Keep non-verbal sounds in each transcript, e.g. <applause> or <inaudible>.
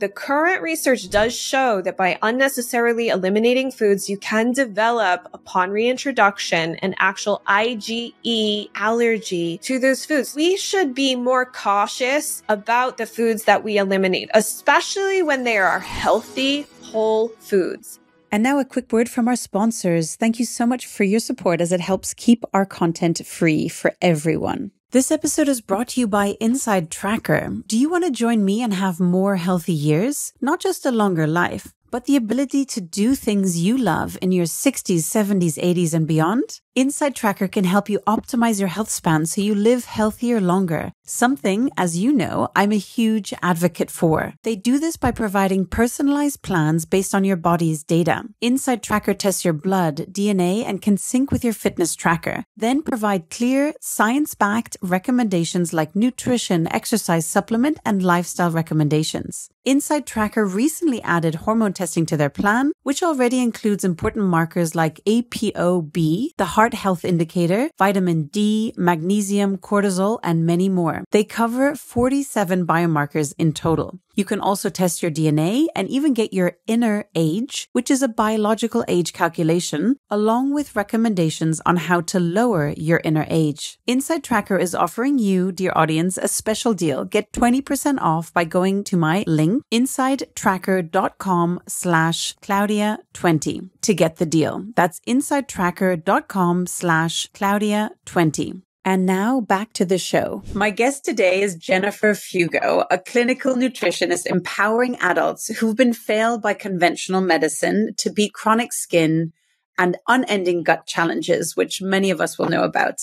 the current research does show that by unnecessarily eliminating foods, you can develop upon reintroduction an actual IgE allergy to those foods. We should be more cautious about the foods that we eliminate, especially when they are healthy, whole foods. And now a quick word from our sponsors. Thank you so much for your support as it helps keep our content free for everyone. This episode is brought to you by Inside Tracker. Do you want to join me and have more healthy years? Not just a longer life, but the ability to do things you love in your 60s, 70s, 80s, and beyond? Inside Tracker can help you optimize your health span so you live healthier longer. Something, as you know, I'm a huge advocate for. They do this by providing personalized plans based on your body's data. Inside Tracker tests your blood, DNA, and can sync with your fitness tracker. Then provide clear, science backed recommendations like nutrition, exercise supplement, and lifestyle recommendations. Inside Tracker recently added hormone testing to their plan, which already includes important markers like ApoB, the heart health indicator, vitamin D, magnesium, cortisol, and many more. They cover 47 biomarkers in total. You can also test your DNA and even get your inner age, which is a biological age calculation, along with recommendations on how to lower your inner age. Inside Tracker is offering you, dear audience, a special deal. Get 20% off by going to my link, insidetracker.com slash Claudia20 to get the deal. That's insidetracker.com slash Claudia20. And now back to the show. My guest today is Jennifer Fugo, a clinical nutritionist empowering adults who've been failed by conventional medicine to beat chronic skin and unending gut challenges, which many of us will know about.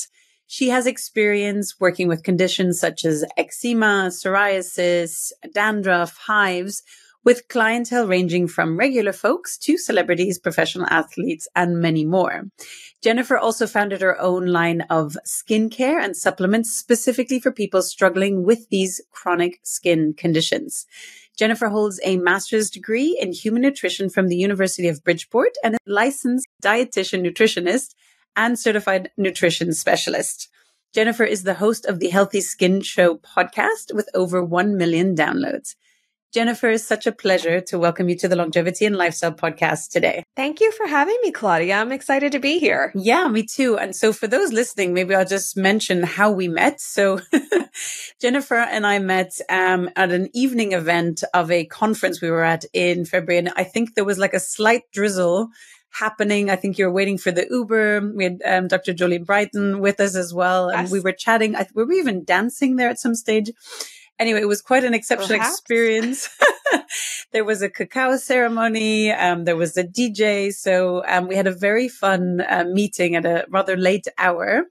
She has experience working with conditions such as eczema, psoriasis, dandruff, hives, with clientele ranging from regular folks to celebrities, professional athletes, and many more. Jennifer also founded her own line of skincare and supplements specifically for people struggling with these chronic skin conditions. Jennifer holds a master's degree in human nutrition from the University of Bridgeport and a licensed dietitian nutritionist and certified nutrition specialist. Jennifer is the host of the Healthy Skin Show podcast with over 1 million downloads. Jennifer, it's such a pleasure to welcome you to the Longevity and Lifestyle podcast today. Thank you for having me, Claudia. I'm excited to be here. Yeah, me too. And so for those listening, maybe I'll just mention how we met. So <laughs> Jennifer and I met um, at an evening event of a conference we were at in February. And I think there was like a slight drizzle happening. I think you were waiting for the Uber. We had um, Dr. Jolene Brighten with us as well. Yes. And we were chatting. I, were we even dancing there at some stage? Anyway, it was quite an exceptional Perhaps. experience. <laughs> there was a cacao ceremony. Um, there was a DJ. So um, we had a very fun uh, meeting at a rather late hour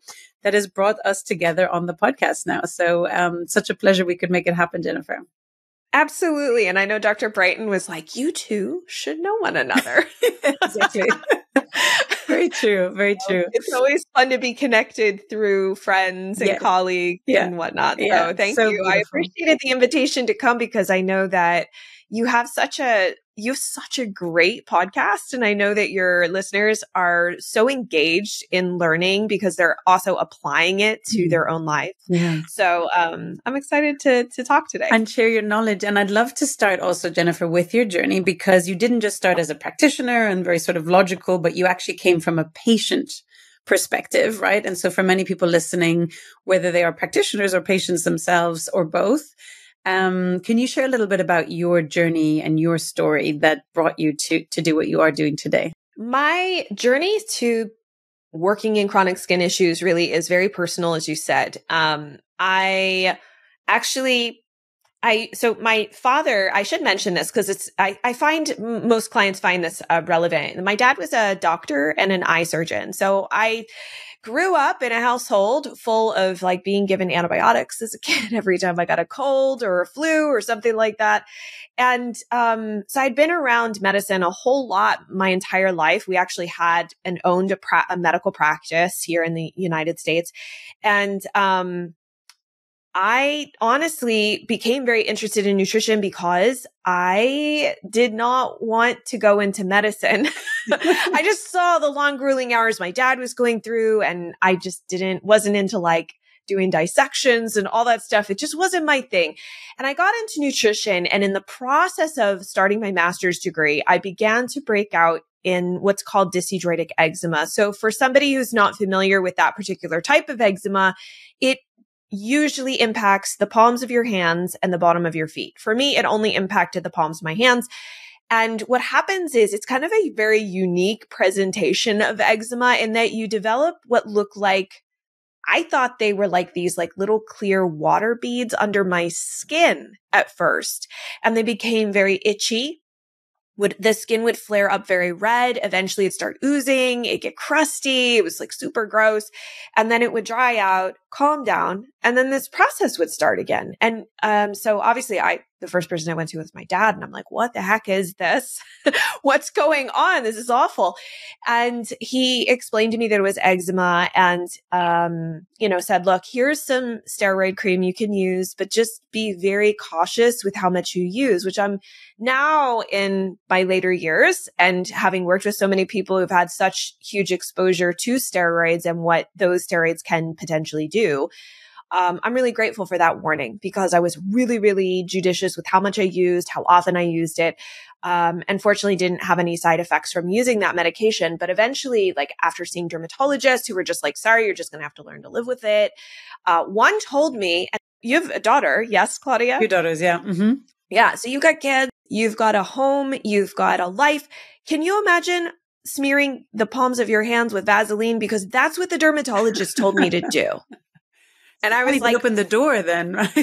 that has brought us together on the podcast now. So um, such a pleasure we could make it happen, Jennifer. Absolutely. And I know Dr. Brighten was like, you two should know one another. <laughs> exactly. <laughs> very true. Very true. It's always fun to be connected through friends and yeah. colleagues yeah. and whatnot. Yeah. So thank so you. Beautiful. I appreciated the invitation to come because I know that you have such a you have such a great podcast and i know that your listeners are so engaged in learning because they're also applying it to mm. their own life yeah. so um, i'm excited to to talk today and share your knowledge and i'd love to start also jennifer with your journey because you didn't just start as a practitioner and very sort of logical but you actually came from a patient perspective right and so for many people listening whether they are practitioners or patients themselves or both um, can you share a little bit about your journey and your story that brought you to to do what you are doing today? My journey to working in chronic skin issues really is very personal, as you said. Um, I actually I so my father. I should mention this because it's. I, I find most clients find this uh, relevant. My dad was a doctor and an eye surgeon, so I grew up in a household full of like being given antibiotics as a <laughs> kid every time I got a cold or a flu or something like that. And um, so I'd been around medicine a whole lot my entire life. We actually had and owned a, pra- a medical practice here in the United States. And um, I honestly became very interested in nutrition because I did not want to go into medicine. <laughs> I just saw the long grueling hours my dad was going through and I just didn't, wasn't into like doing dissections and all that stuff. It just wasn't my thing. And I got into nutrition. And in the process of starting my master's degree, I began to break out in what's called dyshidrotic eczema. So for somebody who's not familiar with that particular type of eczema, it usually impacts the palms of your hands and the bottom of your feet. For me, it only impacted the palms of my hands. And what happens is it's kind of a very unique presentation of eczema in that you develop what look like I thought they were like these like little clear water beads under my skin at first. And they became very itchy would the skin would flare up very red. Eventually it'd start oozing, it'd get crusty. It was like super gross. And then it would dry out, calm down, and then this process would start again. And um, so obviously I the first person I went to was my dad. And I'm like, what the heck is this? <laughs> What's going on? This is awful. And he explained to me that it was eczema and, um, you know, said, look, here's some steroid cream you can use, but just be very cautious with how much you use, which I'm now in my later years and having worked with so many people who've had such huge exposure to steroids and what those steroids can potentially do um, I'm really grateful for that warning because I was really, really judicious with how much I used, how often I used it. Um, and fortunately didn't have any side effects from using that medication. But eventually, like after seeing dermatologists who were just like, sorry, you're just going to have to learn to live with it. Uh, one told me, and you have a daughter. Yes, Claudia? Two daughters. Yeah. Mm-hmm. Yeah. So you've got kids, you've got a home, you've got a life. Can you imagine smearing the palms of your hands with Vaseline? Because that's what the dermatologist told me to <laughs> do. And I was like, open the door then, <laughs> right?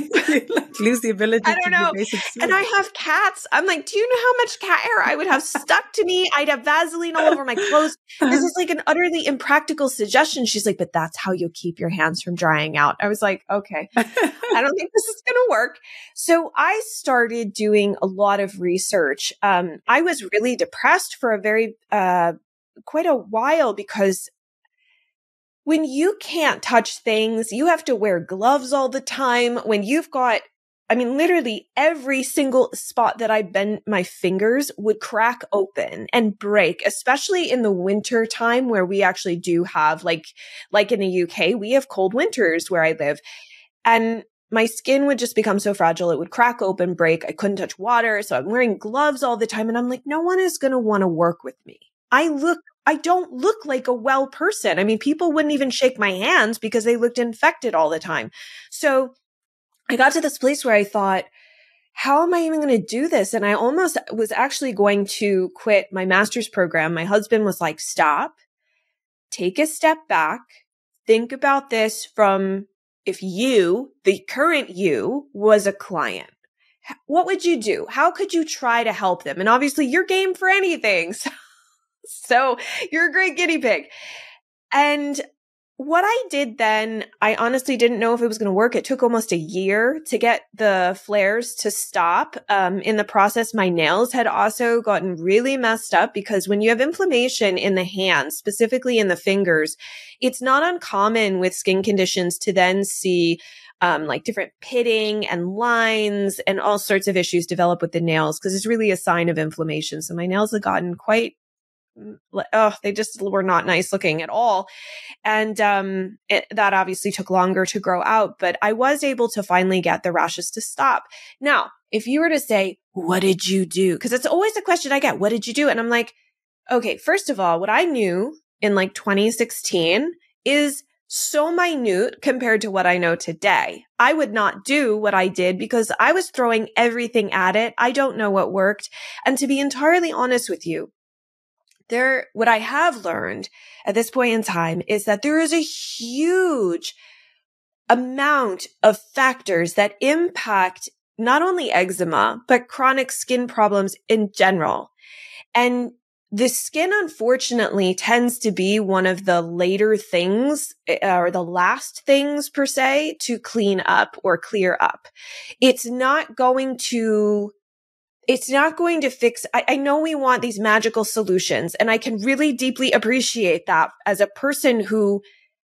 like lose the ability. I don't know. And I have cats. I'm like, do you know how much cat hair I would have stuck to me? I'd have Vaseline all over my clothes. This <laughs> is like an utterly impractical suggestion. She's like, but that's how you'll keep your hands from drying out. I was like, okay, I don't think this is going to work. So I started doing a lot of research. Um, I was really depressed for a very, uh, quite a while because when you can't touch things, you have to wear gloves all the time. When you've got, I mean, literally every single spot that I bend my fingers would crack open and break, especially in the winter time where we actually do have like, like in the UK, we have cold winters where I live. And my skin would just become so fragile. It would crack open, break. I couldn't touch water. So I'm wearing gloves all the time. And I'm like, no one is going to want to work with me. I look I don't look like a well person. I mean, people wouldn't even shake my hands because they looked infected all the time. So I got to this place where I thought, how am I even going to do this? And I almost was actually going to quit my master's program. My husband was like, stop, take a step back, think about this from if you, the current you, was a client. What would you do? How could you try to help them? And obviously you're game for anything. <laughs> So so you're a great guinea pig. And what I did then, I honestly didn't know if it was going to work. It took almost a year to get the flares to stop. Um, in the process, my nails had also gotten really messed up because when you have inflammation in the hands, specifically in the fingers, it's not uncommon with skin conditions to then see um, like different pitting and lines and all sorts of issues develop with the nails because it's really a sign of inflammation. So my nails had gotten quite oh, they just were not nice looking at all. And um, it, that obviously took longer to grow out, but I was able to finally get the rashes to stop. Now, if you were to say, what did you do? Because it's always a question I get. What did you do? And I'm like, okay, first of all, what I knew in like 2016 is so minute compared to what I know today. I would not do what I did because I was throwing everything at it. I don't know what worked. And to be entirely honest with you, there, what I have learned at this point in time is that there is a huge amount of factors that impact not only eczema, but chronic skin problems in general. And the skin, unfortunately, tends to be one of the later things eh, or the last things per se to clean up or clear up. It's not going to it's not going to fix. I, I, know we want these magical solutions and I can really deeply appreciate that as a person who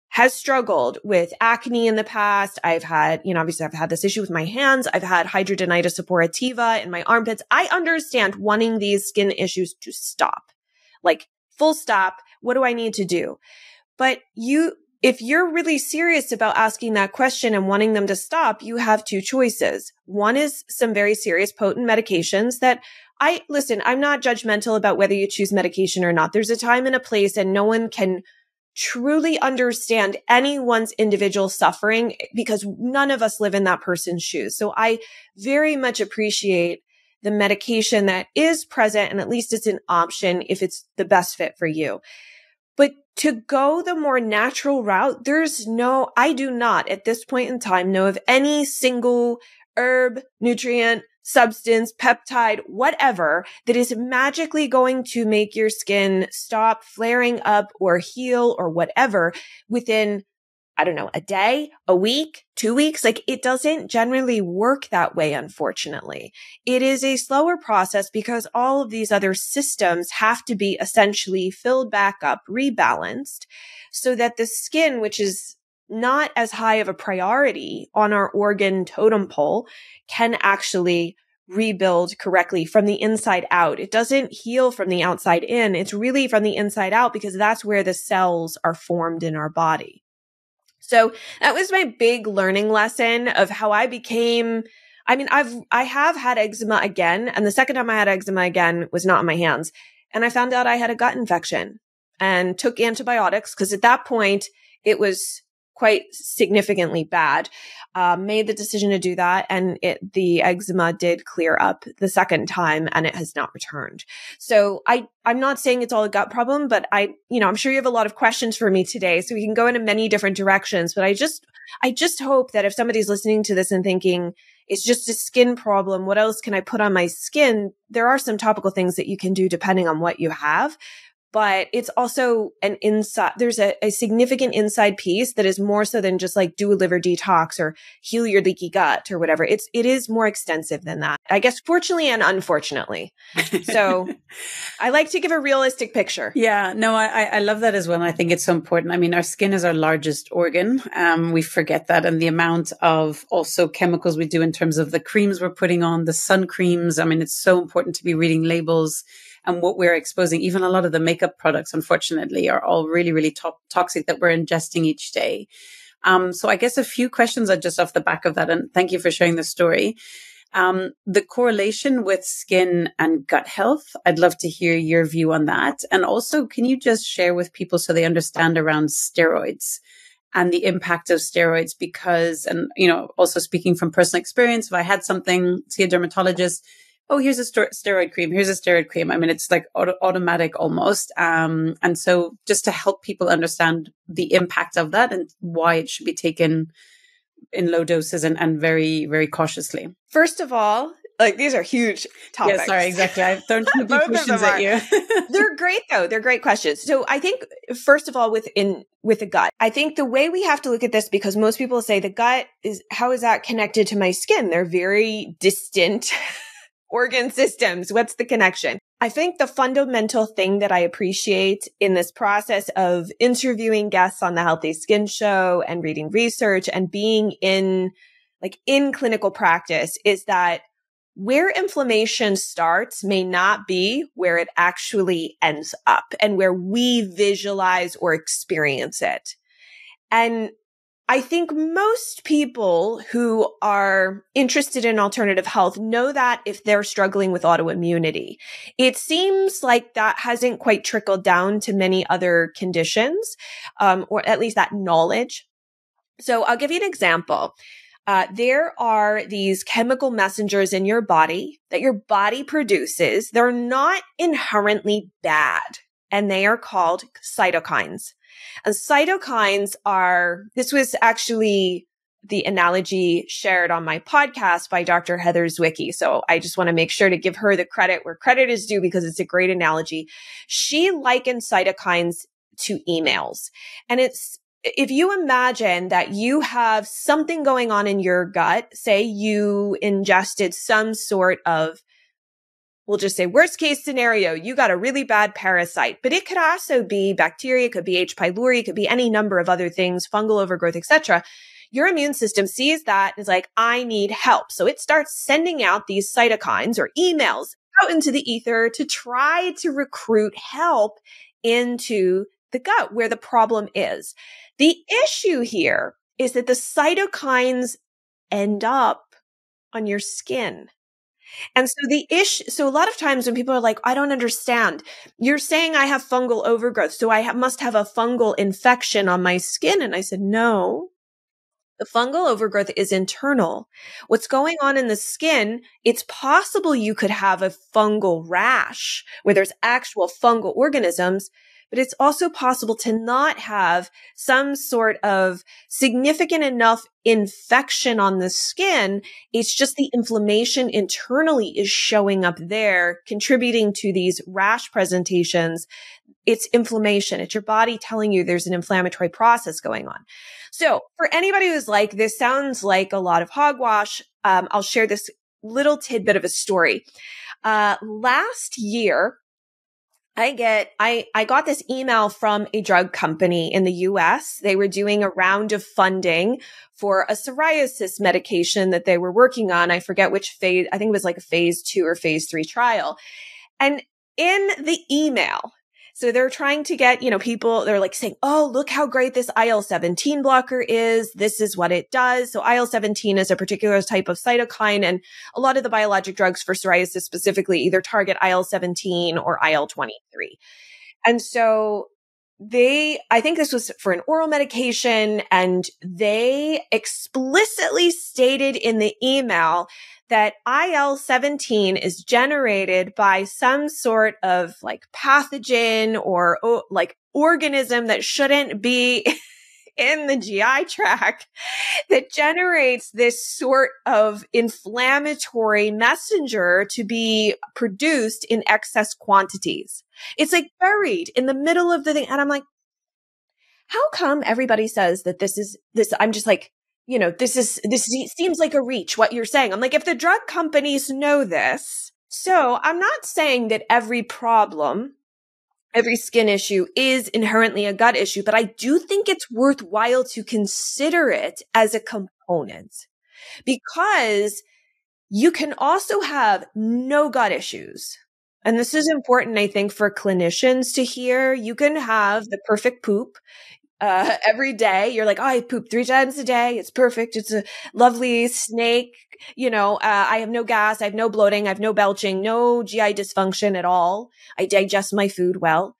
has struggled with acne in the past. I've had, you know, obviously I've had this issue with my hands. I've had hidradenitis suppurativa in my armpits. I understand wanting these skin issues to stop, like full stop. What do I need to do? But you, if you're really serious about asking that question and wanting them to stop, you have two choices. One is some very serious potent medications that I listen, I'm not judgmental about whether you choose medication or not. There's a time and a place and no one can truly understand anyone's individual suffering because none of us live in that person's shoes. So I very much appreciate the medication that is present and at least it's an option if it's the best fit for you. To go the more natural route, there's no, I do not at this point in time know of any single herb, nutrient, substance, peptide, whatever that is magically going to make your skin stop flaring up or heal or whatever within I don't know, a day, a week, two weeks. Like it doesn't generally work that way, unfortunately. It is a slower process because all of these other systems have to be essentially filled back up, rebalanced so that the skin, which is not as high of a priority on our organ totem pole, can actually rebuild correctly from the inside out. It doesn't heal from the outside in. It's really from the inside out because that's where the cells are formed in our body. So that was my big learning lesson of how I became I mean, I've I have had eczema again, and the second time I had eczema again was not on my hands. And I found out I had a gut infection and took antibiotics because at that point it was quite significantly bad. Uh, made the decision to do that, and it the eczema did clear up the second time, and it has not returned. So I I'm not saying it's all a gut problem, but I you know I'm sure you have a lot of questions for me today, so we can go into many different directions. But I just I just hope that if somebody's listening to this and thinking it's just a skin problem. What else can I put on my skin? There are some topical things that you can do depending on what you have but it's also an inside there's a, a, significant inside piece that is more so than just like do a liver detox or heal your leaky gut or whatever. It's it is more extensive than that i guess fortunately and unfortunately. So <laughs> i like to give a realistic picture. Yeah no i i love that as well i think it's so important. I mean our skin is our largest organ um we forget that and the amount of also chemicals we do in terms of the creams we're putting on the sun creams i mean it's so important to be reading labels and what we're exposing. Even a lot of the makeup products, unfortunately, are all really, really top, toxic that we're ingesting each day. Um, so I guess a few questions are just off the back of that. And thank you for sharing the story. Um, the correlation with skin and gut health, I'd love to hear your view on that. And also, can you just share with people so they understand around steroids? and the impact of steroids because and you know also speaking from personal experience if i had something see a dermatologist oh, here's a steroid cream, here's a steroid cream. I mean, it's like auto- automatic almost. Um, and so just to help people understand the impact of that and why it should be taken in low doses and, and very, very cautiously. First of all, like these are huge topics. Yeah, sorry, exactly. I've thrown two <laughs> questions at you. <laughs> They're great though. They're great questions. So I think first of all, within with the gut, I think the way we have to look at this because most people say the gut is how is that connected to my skin? They're very distant <laughs> organ systems. What's the connection? I think the fundamental thing that I appreciate in this process of interviewing guests on the Healthy Skin Show and reading research and being in like in clinical practice is that where inflammation starts may not be where it actually ends up and where we visualize or experience it. And I think most people who are interested in alternative health know that if they're struggling with autoimmunity. It seems like that hasn't quite trickled down to many other conditions, um, or at least that knowledge. So I'll give you an example. Uh, there are these chemical messengers in your body that your body produces. They're not inherently bad, and they are called cytokines. And cytokines are, this was actually the analogy shared on my podcast by Dr. Heather Zwickey. So I just want to make sure to give her the credit where credit is due because it's a great analogy. She likened cytokines to emails. And it's, if you imagine that you have something going on in your gut, say you ingested some sort of we'll just say worst case scenario, you got a really bad parasite, but it could also be bacteria, it could be H. pylori, it could be any number of other things, fungal overgrowth, etc. Your immune system sees that and is like, I need help. So it starts sending out these cytokines or emails out into the ether to try to recruit help into the gut where the problem is. The issue here is that the cytokines end up on your skin. And so the issue, so a lot of times when people are like, I don't understand, you're saying I have fungal overgrowth. So I ha- must have a fungal infection on my skin. And I said, no, the fungal overgrowth is internal. What's going on in the skin, it's possible you could have a fungal rash where there's actual fungal organisms, but it's also possible to not have some sort of significant enough infection on the skin. It's just the inflammation internally is showing up there, contributing to these rash presentations. It's inflammation. It's your body telling you there's an inflammatory process going on. So for anybody who's like, this sounds like a lot of hogwash, um, I'll share this little tidbit of a story. Uh, last year, I get, I, I got this email from a drug company in the US. They were doing a round of funding for a psoriasis medication that they were working on. I forget which phase, I think it was like a phase two or phase three trial. And in the email, so they're trying to get, you know, people, they're like saying, Oh, look how great this IL-17 blocker is. This is what it does. So IL-17 is a particular type of cytokine and a lot of the biologic drugs for psoriasis specifically either target IL-17 or IL-23. And so they, I think this was for an oral medication and they explicitly stated in the email that IL 17 is generated by some sort of like pathogen or oh, like organism that shouldn't be <laughs> in the GI tract that generates this sort of inflammatory messenger to be produced in excess quantities. It's like buried in the middle of the thing. And I'm like, how come everybody says that this is this? I'm just like, you know, this is, this seems like a reach, what you're saying. I'm like, if the drug companies know this, so I'm not saying that every problem, every skin issue is inherently a gut issue, but I do think it's worthwhile to consider it as a component because you can also have no gut issues. And this is important, I think, for clinicians to hear. You can have the perfect poop uh, <laughs> every day. You're like, oh, I poop three times a day. It's perfect. It's a lovely snake. You know, uh, I have no gas. I have no bloating. I have no belching, no GI dysfunction at all. I digest my food well.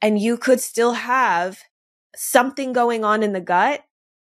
And you could still have something going on in the gut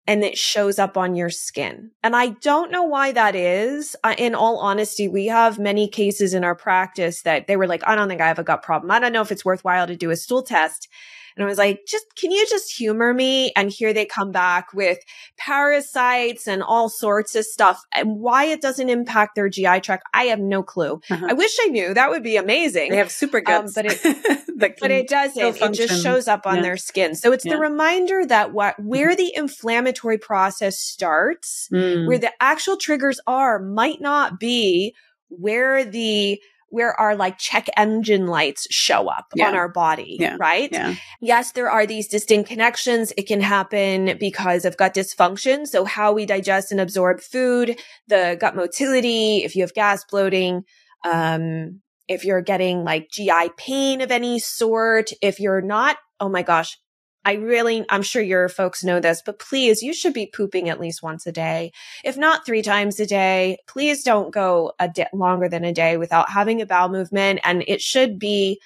and it shows up on your skin. And I don't know why that is. Uh, in all honesty, we have many cases in our practice that they were like, I don't think I have a gut problem. I don't know if it's worthwhile to do a stool test. And I was like, just, can you just humor me? And here they come back with parasites and all sorts of stuff and why it doesn't impact their GI tract. I have no clue. Uh-huh. I wish I knew. That would be amazing. They have super um, guts. Um, but it, <laughs> but it doesn't. It just shows up on yeah. their skin. So it's yeah. the reminder that what, <laughs> where the inflammatory process starts, mm. where the actual triggers are might not be where the where our like check engine lights show up yeah. on our body, yeah. right? Yeah. Yes, there are these distinct connections. It can happen because of gut dysfunction. So how we digest and absorb food, the gut motility, if you have gas bloating, um, if you're getting like GI pain of any sort, if you're not, oh my gosh, I really, I'm sure your folks know this, but please, you should be pooping at least once a day. If not three times a day, please don't go a di- longer than a day without having a bowel movement. And it should be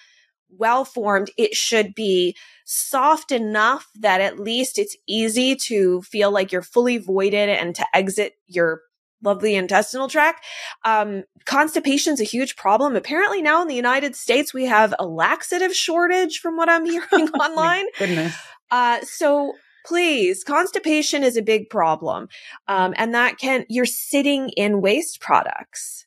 well formed. It should be soft enough that at least it's easy to feel like you're fully voided and to exit your lovely intestinal tract. Um, constipation is a huge problem. Apparently now in the United States, we have a laxative shortage from what I'm <laughs> hearing online. goodness. Uh, so please, constipation is a big problem. Um, and that can, you're sitting in waste products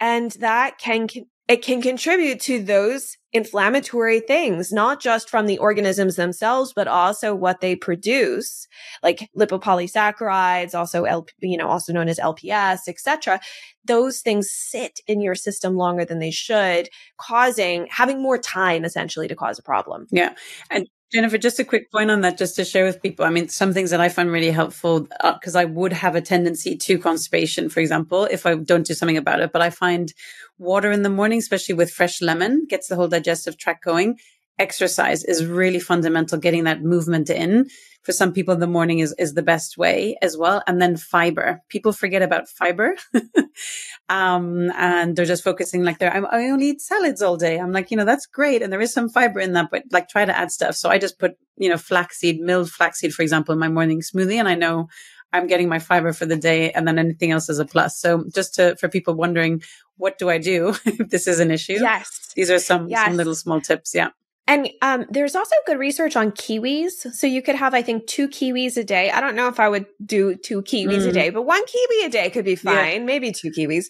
and that can, it can contribute to those inflammatory things, not just from the organisms themselves, but also what they produce, like lipopolysaccharides, also, L, you know, also known as LPS, etc. Those things sit in your system longer than they should, causing, having more time essentially to cause a problem. Yeah. And Jennifer, just a quick point on that, just to share with people. I mean, some things that I find really helpful because uh, I would have a tendency to constipation, for example, if I don't do something about it. But I find water in the morning, especially with fresh lemon, gets the whole digestive tract going. exercise is really fundamental, getting that movement in. For some people, the morning is, is the best way as well. And then fiber. People forget about fiber. <laughs> um, and they're just focusing like they're, I only eat salads all day. I'm like, you know, that's great. And there is some fiber in that, but like try to add stuff. So I just put, you know, flaxseed, milled flaxseed, for example, in my morning smoothie. And I know I'm getting my fiber for the day and then anything else is a plus. So just to, for people wondering, what do I do <laughs> if this is an issue? Yes. These are some, yes. some little small tips. Yeah. And um, there's also good research on kiwis. So you could have, I think, two kiwis a day. I don't know if I would do two kiwis mm. a day, but one kiwi a day could be fine. Yeah. Maybe two kiwis.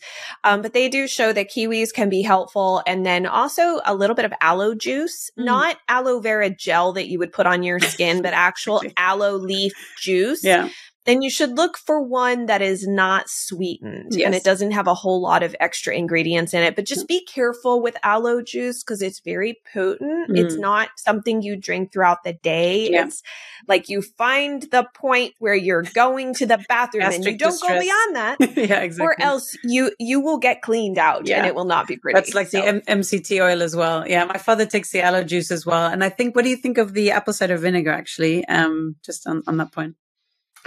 Um, but they do show that kiwis can be helpful. And then also a little bit of aloe juice, mm. not aloe vera gel that you would put on your skin, but <laughs> actual aloe leaf juice. Yeah then you should look for one that is not sweetened yes. and it doesn't have a whole lot of extra ingredients in it. But just be careful with aloe juice because it's very potent. Mm. It's not something you drink throughout the day. Yeah. It's like you find the point where you're going to the <laughs> bathroom and you don't distress. go beyond that. <laughs> yeah, exactly. Or else you you will get cleaned out yeah. and it will not be pretty. That's like so. the M- MCT oil as well. Yeah, my father takes the aloe juice as well. And I think, what do you think of the apple cider vinegar actually? Um, just on, on that point.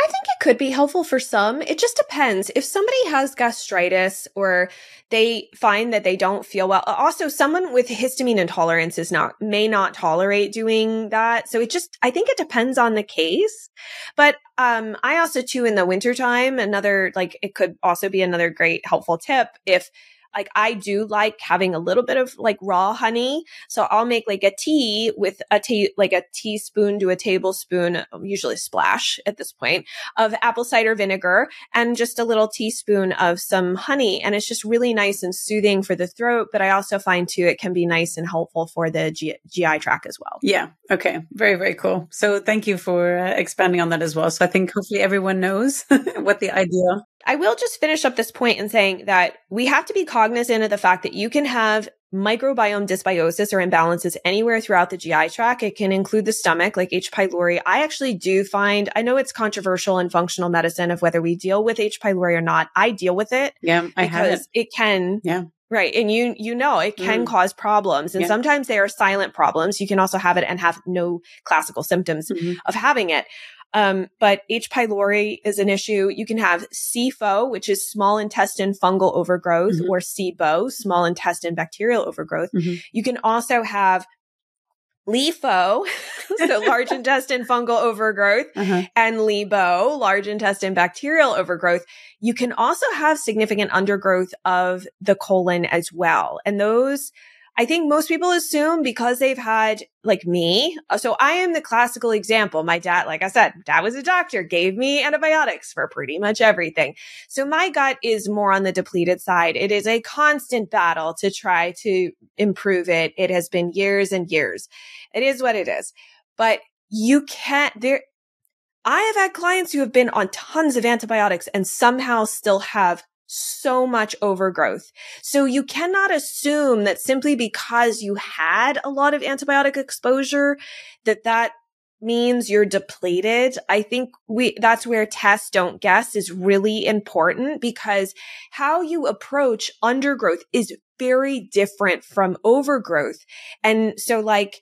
I think it could be helpful for some. It just depends. If somebody has gastritis or they find that they don't feel well, also someone with histamine intolerance is not may not tolerate doing that. So it just I think it depends on the case. But um I also too in the wintertime, another like it could also be another great helpful tip if like I do like having a little bit of like raw honey. So I'll make like a tea with a tea, like a teaspoon to a tablespoon, usually splash at this point of apple cider vinegar and just a little teaspoon of some honey. And it's just really nice and soothing for the throat. But I also find too, it can be nice and helpful for the G- GI tract as well. Yeah. Okay. Very, very cool. So thank you for uh, expanding on that as well. So I think hopefully everyone knows <laughs> what the idea I will just finish up this point in saying that we have to be cognizant of the fact that you can have microbiome dysbiosis or imbalances anywhere throughout the GI tract. It can include the stomach, like H. pylori. I actually do find, I know it's controversial in functional medicine of whether we deal with H. pylori or not. I deal with it. Yeah, I have it. it can. Yeah. Right. And you, you know, it can mm. cause problems and yeah. sometimes they are silent problems. You can also have it and have no classical symptoms mm-hmm. of having it. Um, but H. pylori is an issue. You can have SIFO, which is small intestine fungal overgrowth, mm-hmm. or SIBO, small intestine bacterial overgrowth. Mm-hmm. You can also have LIFO, <laughs> so large <laughs> intestine fungal overgrowth, uh-huh. and LIBO, large intestine bacterial overgrowth. You can also have significant undergrowth of the colon as well. And those I think most people assume because they've had like me. Uh, so I am the classical example. My dad, like I said, dad was a doctor, gave me antibiotics for pretty much everything. So my gut is more on the depleted side. It is a constant battle to try to improve it. It has been years and years. It is what it is. But you can't there I have had clients who have been on tons of antibiotics and somehow still have so much overgrowth. So you cannot assume that simply because you had a lot of antibiotic exposure that that means you're depleted. I think we, that's where tests don't guess is really important because how you approach undergrowth is very different from overgrowth. And so like,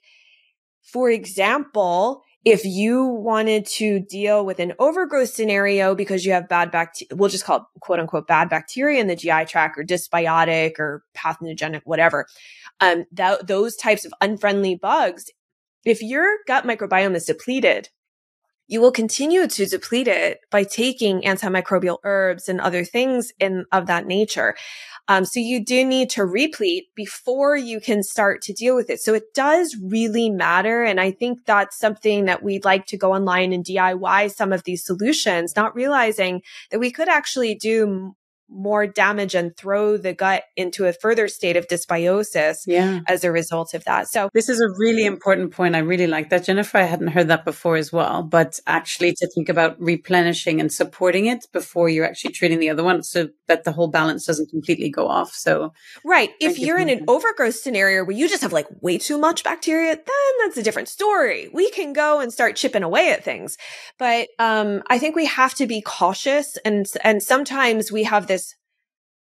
for example, if you wanted to deal with an overgrowth scenario because you have bad bacteria, we'll just call it quote unquote bad bacteria in the GI tract or dysbiotic or pathogenic, whatever. Um, that, those types of unfriendly bugs, if your gut microbiome is depleted, you will continue to deplete it by taking antimicrobial herbs and other things in of that nature. Um, so you do need to replete before you can start to deal with it. So it does really matter. And I think that's something that we'd like to go online and DIY some of these solutions, not realizing that we could actually do more damage and throw the gut into a further state of dysbiosis yeah. as a result of that. So this is a really important point. I really like that. Jennifer, I hadn't heard that before as well, but actually to think about replenishing and supporting it before you're actually treating the other one so that the whole balance doesn't completely go off. So Right. If you're in an overgrowth scenario where you just have like way too much bacteria, then that's a different story. We can go and start chipping away at things. But um I think we have to be cautious and and sometimes we have this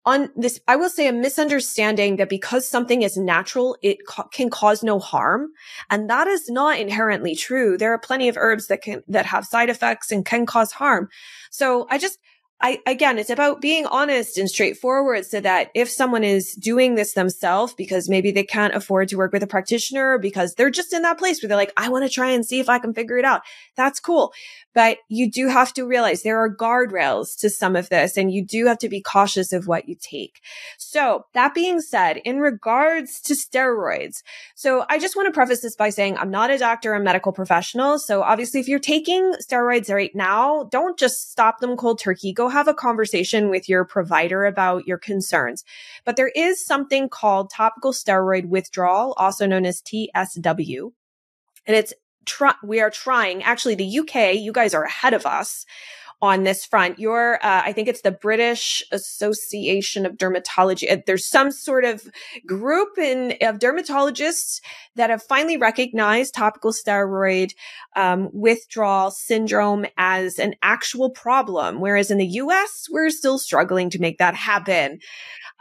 on this, I will say a misunderstanding that because something is natural, it ca- can cause no harm. And that is not inherently true. There are plenty of herbs that can, that have side effects and can cause harm. So I just, I, again, it's about being honest and straightforward so that if someone is doing this themselves because maybe they can't afford to work with a practitioner because they're just in that place where they're like, I want to try and see if I can figure it out. That's cool. But you do have to realize there are guardrails to some of this and you do have to be cautious of what you take. So that being said, in regards to steroids, so I just want to preface this by saying I'm not a doctor or medical professional. So obviously if you're taking steroids right now, don't just stop them cold turkey. Go have a conversation with your provider about your concerns. But there is something called topical steroid withdrawal, also known as TSW. And it's try, we are trying, actually the UK, you guys are ahead of us on this front. You're, uh, I think it's the British Association of Dermatology. Uh, there's some sort of group in of dermatologists that have finally recognized topical steroid um, withdrawal syndrome as an actual problem, whereas in the U.S. we're still struggling to make that happen.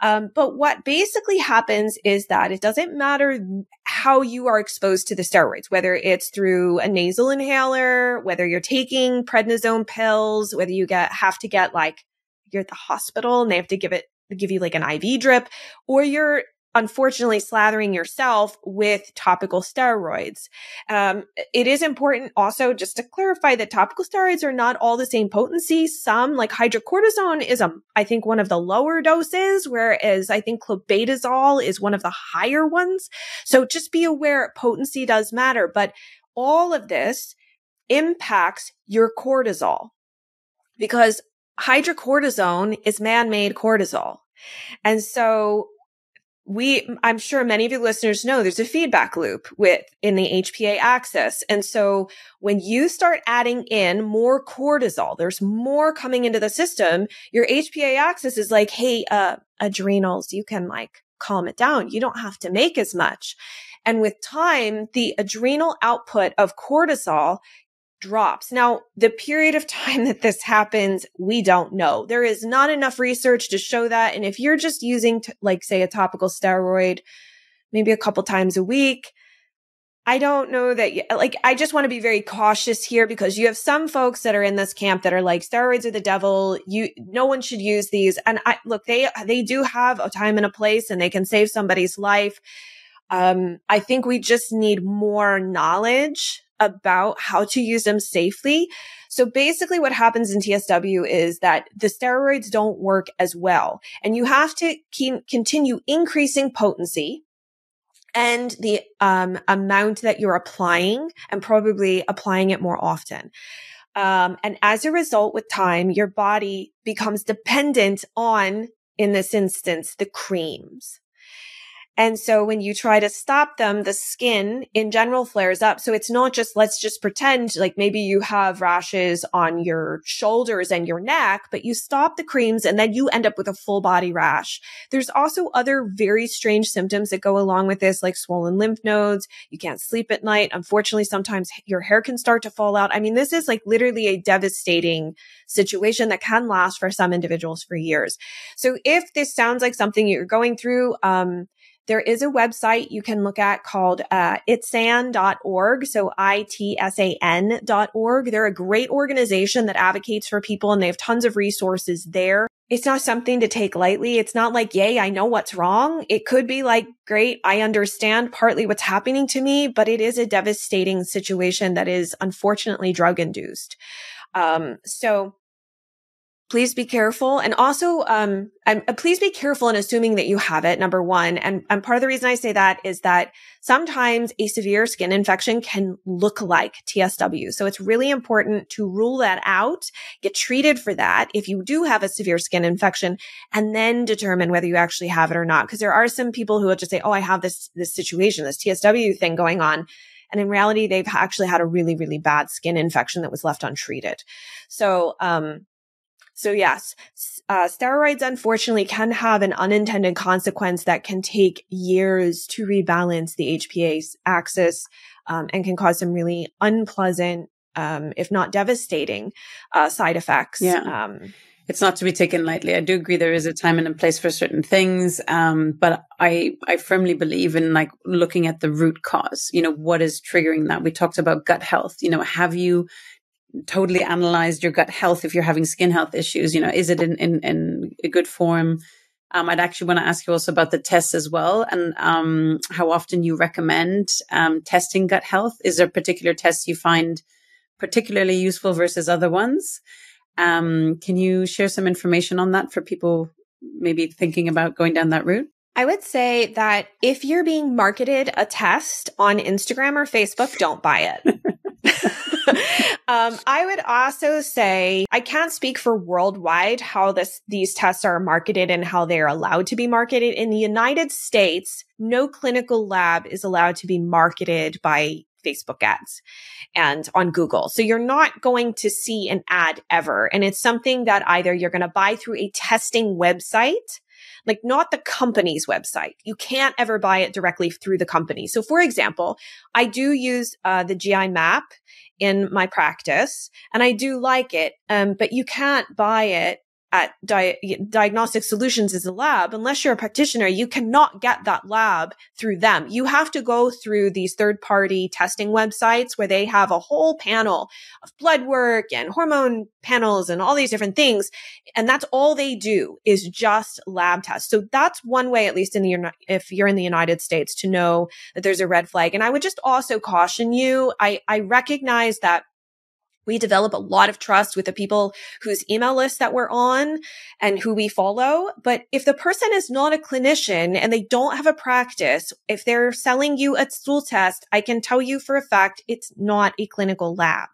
Um, but what basically happens is that it doesn't matter how you are exposed to the steroids, whether it's through a nasal inhaler, whether you're taking prednisone pills, whether you get, have to get like, you're at the hospital and they have to give it, give you like an IV drip, or you're unfortunately slathering yourself with topical steroids. Um, it is important also just to clarify that topical steroids are not all the same potency. Some like hydrocortisone is a, I think one of the lower doses, whereas I think clobetasol is one of the higher ones. So just be aware potency does matter, but all of this impacts your cortisol because hydrocortisone is man-made cortisol. And so we i'm sure many of you listeners know there's a feedback loop with in the hpa axis. And so when you start adding in more cortisol there's more coming into the system your hpa axis is like hey uh adrenals you can like calm it down. You don't have to make as much. And with time the adrenal output of cortisol drops. Now, the period of <laughs> time that this happens, we don't know. There is not enough research to show that. And if you're just using, t- like, say, a topical steroid, maybe a couple times a week, I don't know that, like, I just want to be very cautious here because you have some folks that are in this camp that are like, steroids are the devil. You, no one should use these. And I, look, they, they do have a time and a place and they can save somebody's life. Um, I think we just need more knowledge about how to use them safely. So basically what happens in TSW is that the steroids don't work as well and you have to keep, continue increasing potency and the um, amount that you're applying and probably applying it more often. Um, and as a result, with time, your body becomes dependent on, in this instance, the creams. And so when you try to stop them, the skin in general flares up. So it's not just, let's just pretend like maybe you have rashes on your shoulders and your neck, but you stop the creams and then you end up with a full body rash. There's also other very strange symptoms that go along with this, like swollen lymph nodes. You can't sleep at night. Unfortunately, sometimes your hair can start to fall out. I mean, this is like literally a devastating situation that can last for some individuals for years. So if this sounds like something you're going through, um, there is a website you can look at called uh, itsan.org. So I-T-S-A-N.org. They're a great organization that advocates for people and they have tons of resources there. It's not something to take lightly. It's not like, yay, I know what's wrong. It could be like, great, I understand partly what's happening to me, but it is a devastating situation that is unfortunately drug induced. Um, so please be careful. And also, um, uh, please be careful in assuming that you have it. Number one. And, and part of the reason I say that is that sometimes a severe skin infection can look like TSW. So it's really important to rule that out, get treated for that if you do have a severe skin infection and then determine whether you actually have it or not. Cause there are some people who will just say, Oh, I have this, this situation, this TSW thing going on. And in reality, they've actually had a really, really bad skin infection that was left untreated. So, um, so yes, uh, steroids unfortunately can have an unintended consequence that can take years to rebalance the HPA's axis um, and can cause some really unpleasant, um, if not devastating, uh, side effects. Yeah. Um, it's not to be taken lightly. I do agree there is a time and a place for certain things, um, but I I firmly believe in like looking at the root cause. You know, what is triggering that? We talked about gut health. You know, have you totally analyzed your gut health if you're having skin health issues? You know, is it in in, in a good form? Um, I'd actually want to ask you also about the tests as well and um, how often you recommend um, testing gut health. Is there particular tests you find particularly useful versus other ones? Um, can you share some information on that for people maybe thinking about going down that route? I would say that if you're being marketed a test on Instagram or Facebook, don't buy it. <laughs> <laughs> um, I would also say I can't speak for worldwide how this these tests are marketed and how they are allowed to be marketed. In the United States, no clinical lab is allowed to be marketed by Facebook ads and on Google. So you're not going to see an ad ever. And it's something that either you're going to buy through a testing website, like not the company's website. You can't ever buy it directly through the company. So for example, I do use uh, the GI map in my practice and I do like it. Um, but you can't buy it at Di- Diagnostic Solutions is a lab, unless you're a practitioner, you cannot get that lab through them. You have to go through these third party testing websites where they have a whole panel of blood work and hormone panels and all these different things. And that's all they do is just lab tests. So that's one way, at least in the, if you're in the United States to know that there's a red flag. And I would just also caution you. I, I recognize that we develop a lot of trust with the people whose email list that we're on and who we follow. But if the person is not a clinician and they don't have a practice, if they're selling you a stool test, I can tell you for a fact it's not a clinical lab.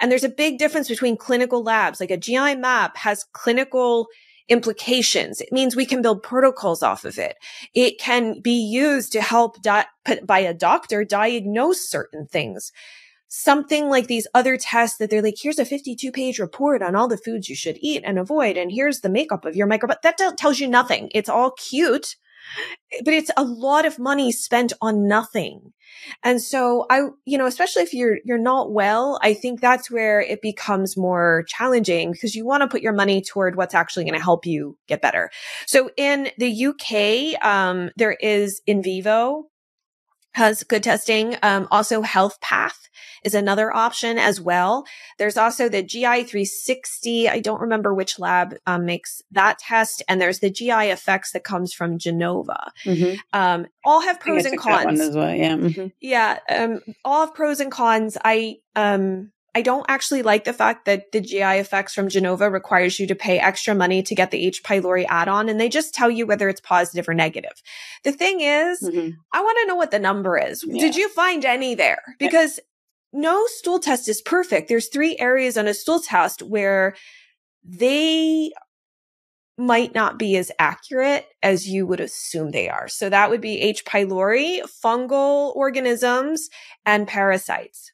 And there's a big difference between clinical labs. Like a GI map has clinical implications. It means we can build protocols off of it. It can be used to help di- by a doctor diagnose certain things something like these other tests that they're like, here's a 52 page report on all the foods you should eat and avoid. And here's the makeup of your microbiome. That tells you nothing. It's all cute, but it's a lot of money spent on nothing. And so I, you know, especially if you're, you're not well, I think that's where it becomes more challenging because you want to put your money toward what's actually going to help you get better. So in the UK, um, there is Invivo, has good testing. Um, also Health Path is another option as well. There's also the GI 360. I don't remember which lab um, makes that test. And there's the GI effects that comes from Genova. Mm-hmm. Um, all have pros and cons. well. Yeah. Mm-hmm. Yeah. Um, all have pros and cons. I, um, I don't actually like the fact that the GI effects from Genova requires you to pay extra money to get the H. pylori add-on and they just tell you whether it's positive or negative. The thing is, mm-hmm. I want to know what the number is. Yeah. Did you find any there? Because no stool test is perfect. There's three areas on a stool test where they might not be as accurate as you would assume they are. So that would be H. pylori, fungal organisms, and parasites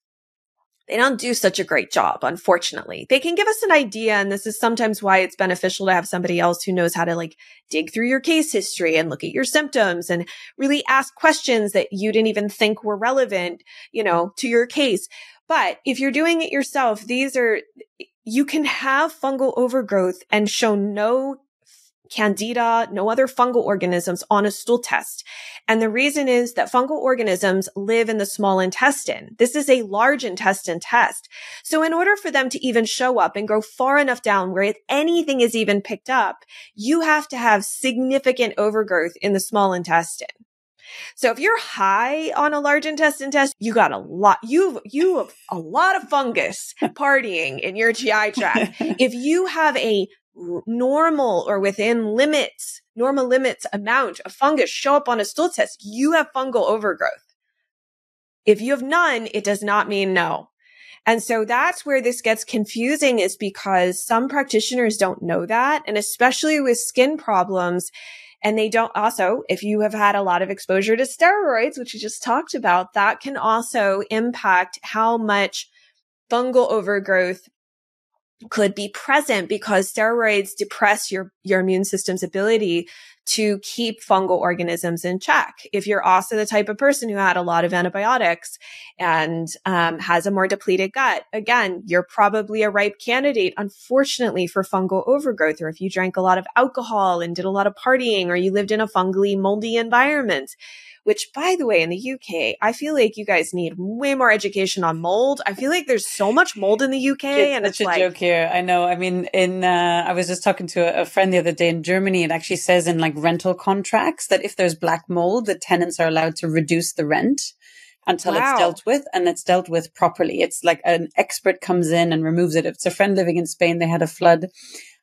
they don't do such a great job, unfortunately. They can give us an idea, and this is sometimes why it's beneficial to have somebody else who knows how to like dig through your case history and look at your symptoms and really ask questions that you didn't even think were relevant, you know, to your case. But if you're doing it yourself, these are, you can have fungal overgrowth and show no candida, no other fungal organisms on a stool test. And the reason is that fungal organisms live in the small intestine. This is a large intestine test. So in order for them to even show up and grow far enough down where anything is even picked up, you have to have significant overgrowth in the small intestine. So if you're high on a large intestine test, you got a lot, you've, you have a lot of fungus <laughs> partying in your GI tract. <laughs> if you have a normal or within limits, normal limits amount of fungus show up on a stool test, you have fungal overgrowth. If you have none, it does not mean no. And so that's where this gets confusing is because some practitioners don't know that. And especially with skin problems, and they don't also, if you have had a lot of exposure to steroids, which we just talked about, that can also impact how much fungal overgrowth could be present because steroids depress your, your immune system's ability to keep fungal organisms in check. If you're also the type of person who had a lot of antibiotics and um, has a more depleted gut, again, you're probably a ripe candidate, unfortunately, for fungal overgrowth. Or if you drank a lot of alcohol and did a lot of partying, or you lived in a fungally moldy environment, which by the way, in the UK, I feel like you guys need way more education on mold. I feel like there's so much mold in the UK it's and it's a like, joke here. I know. I mean, in, uh, I was just talking to a, a friend the other day in Germany. It actually says in like rental contracts that if there's black mold, the tenants are allowed to reduce the rent until wow. it's dealt with and it's dealt with properly. It's like an expert comes in and removes it. If it's a friend living in Spain, they had a flood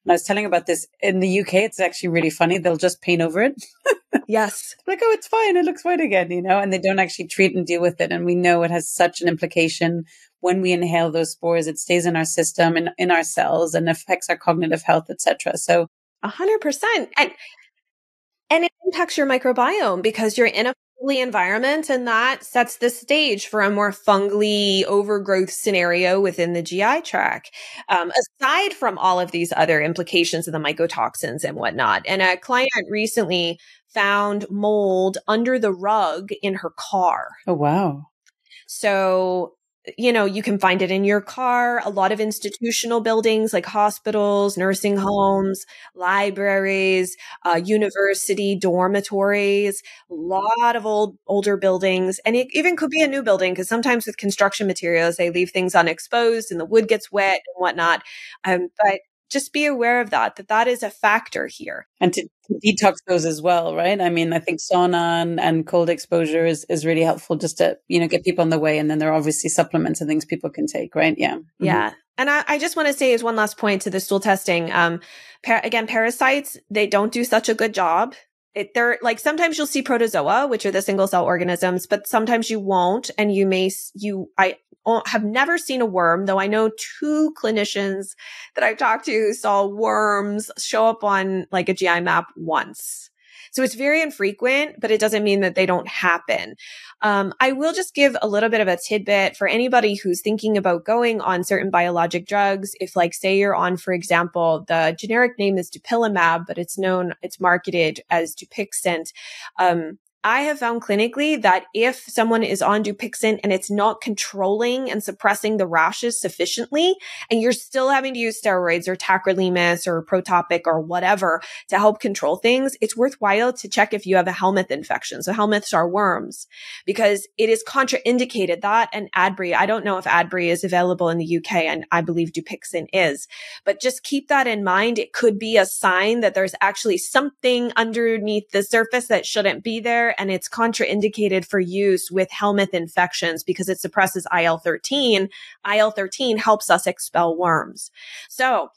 and I was telling about this in the UK. It's actually really funny. They'll just paint over it. <laughs> yes. like, oh, it's fine. It looks fine again, you know, and they don't actually treat and deal with it. And we know it has such an implication when we inhale those spores. It stays in our system and in our cells and affects our cognitive health, etc. So a hundred percent. And and it impacts your microbiome because you're in a environment and that sets the stage for a more fungally overgrowth scenario within the GI tract. Um, aside from all of these other implications of the mycotoxins and whatnot. And a client recently found mold under the rug in her car. Oh, wow. So you know, you can find it in your car, a lot of institutional buildings like hospitals, nursing homes, libraries, uh, university dormitories, a lot of old, older buildings. And it even could be a new building because sometimes with construction materials, they leave things unexposed and the wood gets wet and whatnot. Um, but just be aware of that, that that is a factor here. And to, to detox those as well, right? I mean, I think sauna and, and, cold exposure is, is really helpful just to, you know, get people on the way. And then there are obviously supplements and things people can take, right? Yeah. Mm-hmm. Yeah. And I, I, just want to say as one last point to the stool testing. Um, par- again, parasites, they don't do such a good job it, they're like sometimes you'll see protozoa, which are the single cell organisms, but sometimes you won't. And you may, you, I have never seen a worm, though I know two clinicians that I've talked to saw worms show up on like a GI map once. So it's very infrequent, but it doesn't mean that they don't happen. Um, I will just give a little bit of a tidbit for anybody who's thinking about going on certain biologic drugs. If like, say you're on, for example, the generic name is dupilumab, but it's known, it's marketed as Dupixent. Um, I have found clinically that if someone is on Dupixent and it's not controlling and suppressing the rashes sufficiently, and you're still having to use steroids or tacrolimus or protopic or whatever to help control things, it's worthwhile to check if you have a helminth infection. So helminths are worms because it is contraindicated that and Adbry. I don't know if Adbry is available in the UK and I believe Dupixent is, but just keep that in mind. It could be a sign that there's actually something underneath the surface that shouldn't be there and it's contraindicated for use with helminth infections because it suppresses IL-13. IL-13 helps us expel worms. So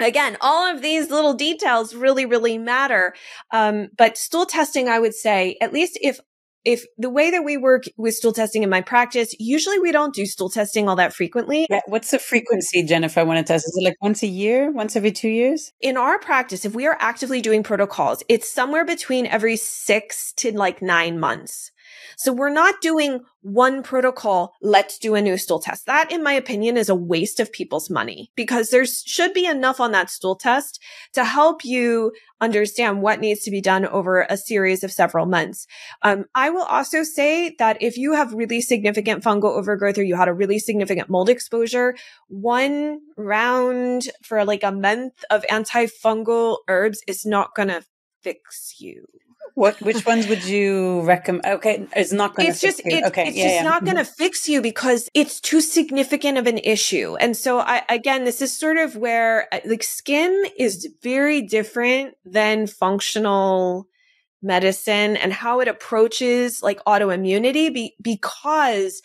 again, all of these little details really, really matter. Um, but stool testing, I would say, at least if if the way that we work with stool testing in my practice, usually we don't do stool testing all that frequently. Yeah, what's the frequency, Jennifer, I want to test? Is it like once a year, once every two years? In our practice, if we are actively doing protocols, it's somewhere between every six to like nine months. So we're not doing one protocol. Let's do a new stool test. That, in my opinion, is a waste of people's money because there should be enough on that stool test to help you understand what needs to be done over a series of several months. Um, I will also say that if you have really significant fungal overgrowth or you had a really significant mold exposure, one round for like a month of antifungal herbs is not going to fix you. What? Which ones would you recommend? Okay, it's not going to. It's just. It's, okay, it's yeah, just yeah. not going to mm-hmm. fix you because it's too significant of an issue. And so, I again, this is sort of where uh, like skin is very different than functional medicine and how it approaches like autoimmunity be, because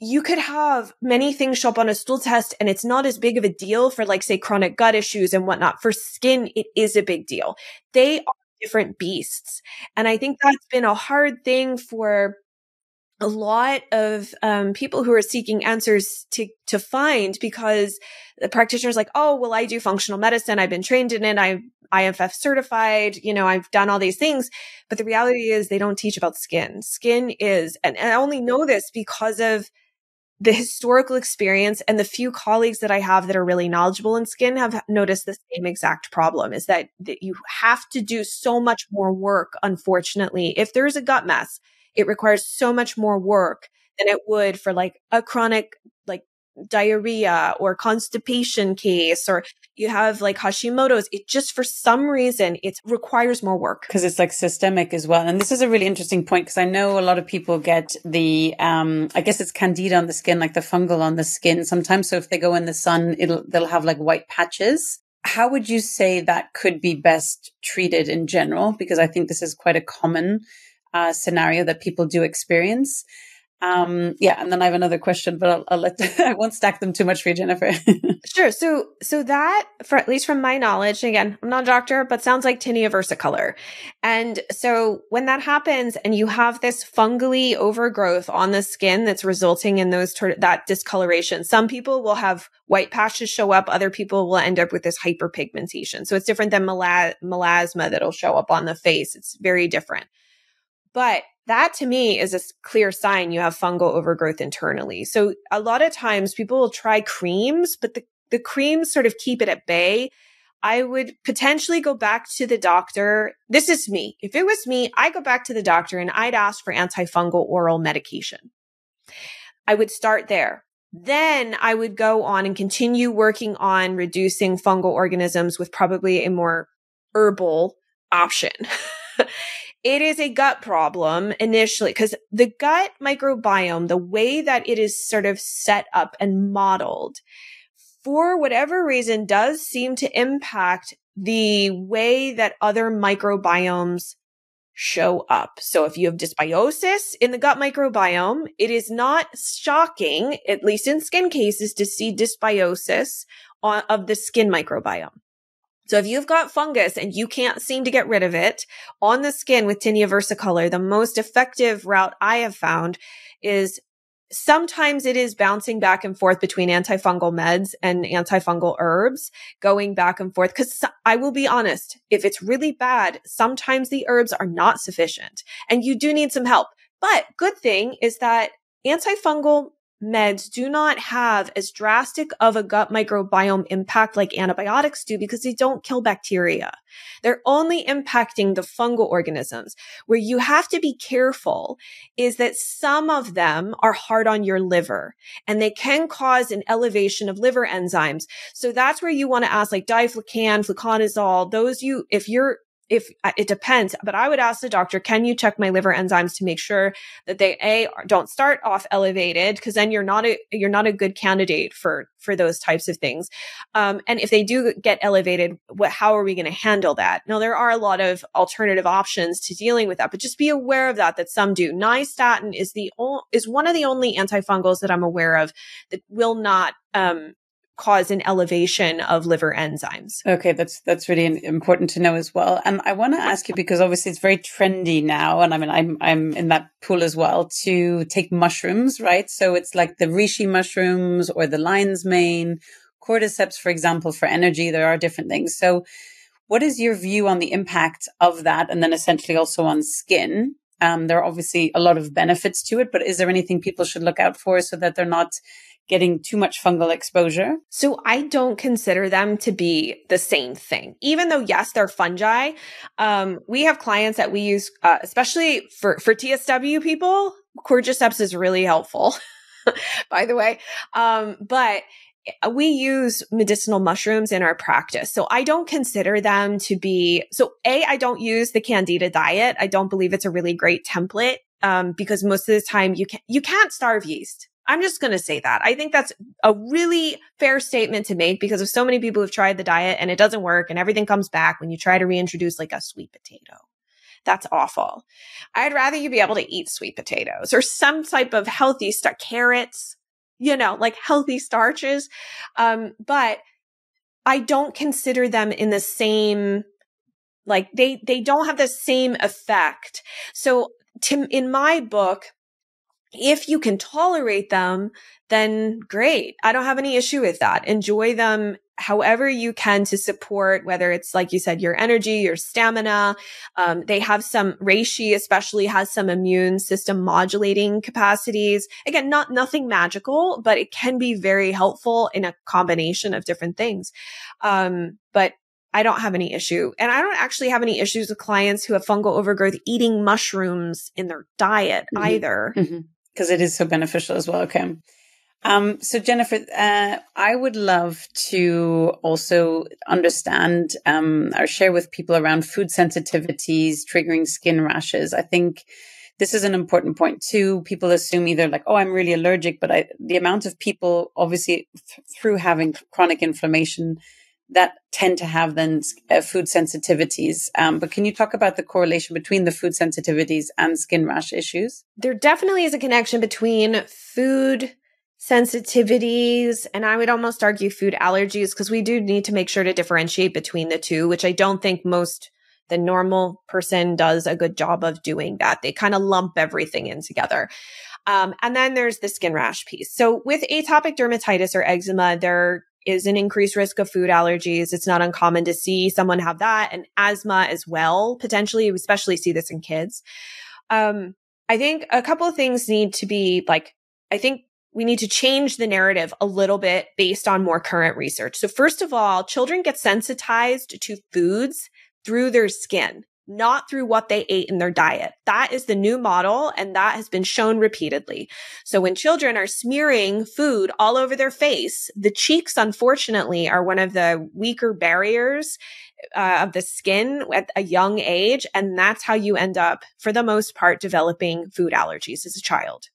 you could have many things show up on a stool test and it's not as big of a deal for like say chronic gut issues and whatnot. For skin, it is a big deal. They are different beasts. And I think that's been a hard thing for a lot of um, people who are seeking answers to to find because the practitioner's like, oh, well, I do functional medicine. I've been trained in it. I'm IFM certified. You know, I've done all these things. But the reality is they don't teach about skin. Skin is, and, and I only know this because of the historical experience and the few colleagues that I have that are really knowledgeable in skin have noticed the same exact problem is that, that you have to do so much more work. Unfortunately, if there's a gut mess, it requires so much more work than it would for like a chronic like diarrhea or constipation case or you have like Hashimoto's, it just for some reason it requires more work. Because it's like systemic as well. And this is a really interesting point because I know a lot of people get the um I guess it's candida on the skin, like the fungal on the skin sometimes. So if they go in the sun, it'll they'll have like white patches. How would you say that could be best treated in general? Because I think this is quite a common uh, scenario that people do experience. Um, yeah, and then I have another question, but I'll, I'll let <laughs> I won't stack them too much for you, Jennifer. <laughs> sure. So, so that, for at least from my knowledge, again, I'm not a doctor, but sounds like tinea versicolor. And so, when that happens, and you have this fungally overgrowth on the skin that's resulting in those that discoloration, some people will have white patches show up. Other people will end up with this hyperpigmentation. So it's different than melasma that'll show up on the face. It's very different. But that to me is a clear sign you have fungal overgrowth internally. So a lot of times people will try creams, but the, the creams sort of keep it at bay. I would potentially go back to the doctor. This is me. If it was me, I go back to the doctor and I'd ask for antifungal oral medication. I would start there. Then I would go on and continue working on reducing fungal organisms with probably a more herbal option. <laughs> it is a gut problem initially because the gut microbiome, the way that it is sort of set up and modeled, for whatever reason, does seem to impact the way that other microbiomes show up. So if you have dysbiosis in the gut microbiome, it is not shocking, at least in skin cases, to see dysbiosis of the skin microbiome. So if you've got fungus and you can't seem to get rid of it on the skin with tinea versicolor, the most effective route I have found is sometimes it is bouncing back and forth between antifungal meds and antifungal herbs, going back and forth. Cause I will be honest, if it's really bad, sometimes the herbs are not sufficient and you do need some help. But good thing is that antifungal meds do not have as drastic of a gut microbiome impact like antibiotics do because they don't kill bacteria. They're only impacting the fungal organisms. Where you have to be careful is that some of them are hard on your liver and they can cause an elevation of liver enzymes. So that's where you want to ask like diflucan, fluconazole, those you, if you're if uh, it depends, but I would ask the doctor, can you check my liver enzymes to make sure that they a don't start off elevated because then you're not a you're not a good candidate for for those types of things. Um, and if they do get elevated, what how are we going to handle that? Now there are a lot of alternative options to dealing with that, but just be aware of that. That some do. Nystatin is the o- is one of the only antifungals that I'm aware of that will not um, cause an elevation of liver enzymes. Okay, that's that's really important to know as well. And I want to ask you because obviously it's very trendy now, and I mean I'm I'm in that pool as well to take mushrooms, right? So it's like the reishi mushrooms or the lion's mane, cordyceps, for example, for energy. There are different things. So, what is your view on the impact of that, and then essentially also on skin? Um, there are obviously a lot of benefits to it, but is there anything people should look out for so that they're not getting too much fungal exposure? So I don't consider them to be the same thing. Even though yes, they're fungi. Um, we have clients that we use, uh, especially for, for TSW people, cordyceps is really helpful, <laughs> by the way. Um, but we use medicinal mushrooms in our practice. So I don't consider them to be, so A, I don't use the candida diet. I don't believe it's a really great template. Um, because most of the time you can, you can't starve yeast. I'm just going to say that. I think that's a really fair statement to make because of so many people who've tried the diet and it doesn't work and everything comes back when you try to reintroduce like a sweet potato. That's awful. I'd rather you be able to eat sweet potatoes or some type of healthy start carrots, you know, like healthy starches. Um, but I don't consider them in the same like they they don't have the same effect. So Tim in my book if you can tolerate them, then great. I don't have any issue with that. Enjoy them however you can to support, whether it's like you said, your energy, your stamina. Um, they have some reishi, especially has some immune system modulating capacities. Again, not nothing magical, but it can be very helpful in a combination of different things. Um, but I don't have any issue. And I don't actually have any issues with clients who have fungal overgrowth eating mushrooms in their diet mm-hmm. either. Because it is so beneficial as well. Okay. Um, so Jennifer, uh, I would love to also understand um, or share with people around food sensitivities triggering skin rashes. I think this is an important point too. People assume either like, oh, I'm really allergic, but I, the amount of people obviously th- through having chronic inflammation that tend to have then uh, food sensitivities. Um, but can you talk about the correlation between the food sensitivities and skin rash issues? There definitely is a connection between food sensitivities and I would almost argue food allergies because we do need to make sure to differentiate between the two, which I don't think most the normal person does a good job of doing that. They kind of lump everything in together. Um, and then there's the skin rash piece. So with atopic dermatitis or eczema, there is an increased risk of food allergies. It's not uncommon to see someone have that and asthma as well, potentially, especially see this in kids. Um, I think a couple of things need to be like, I think we need to change the narrative a little bit based on more current research. So first of all, children get sensitized to foods through their skin not through what they ate in their diet. That is the new model and that has been shown repeatedly. So when children are smearing food all over their face, the cheeks, unfortunately, are one of the weaker barriers uh, of the skin at a young age. And that's how you end up, for the most part, developing food allergies as a child.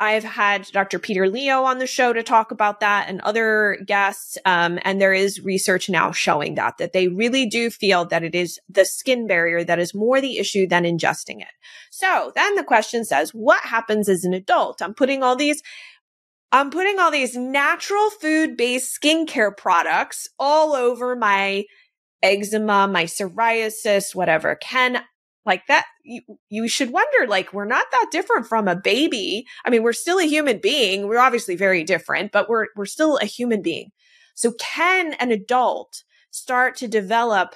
I've had Dr. Peter Lio on the show to talk about that and other guests. Um, and there is research now showing that, that they really do feel that it is the skin barrier that is more the issue than ingesting it. So then the question says, what happens as an adult? I'm putting all these I'm putting all these natural food based skincare products all over my eczema, my psoriasis, whatever. Can like that you, you should wonder like we're not that different from a baby. I mean we're still a human being. We're obviously very different but we're we're still a human being. So can an adult start to develop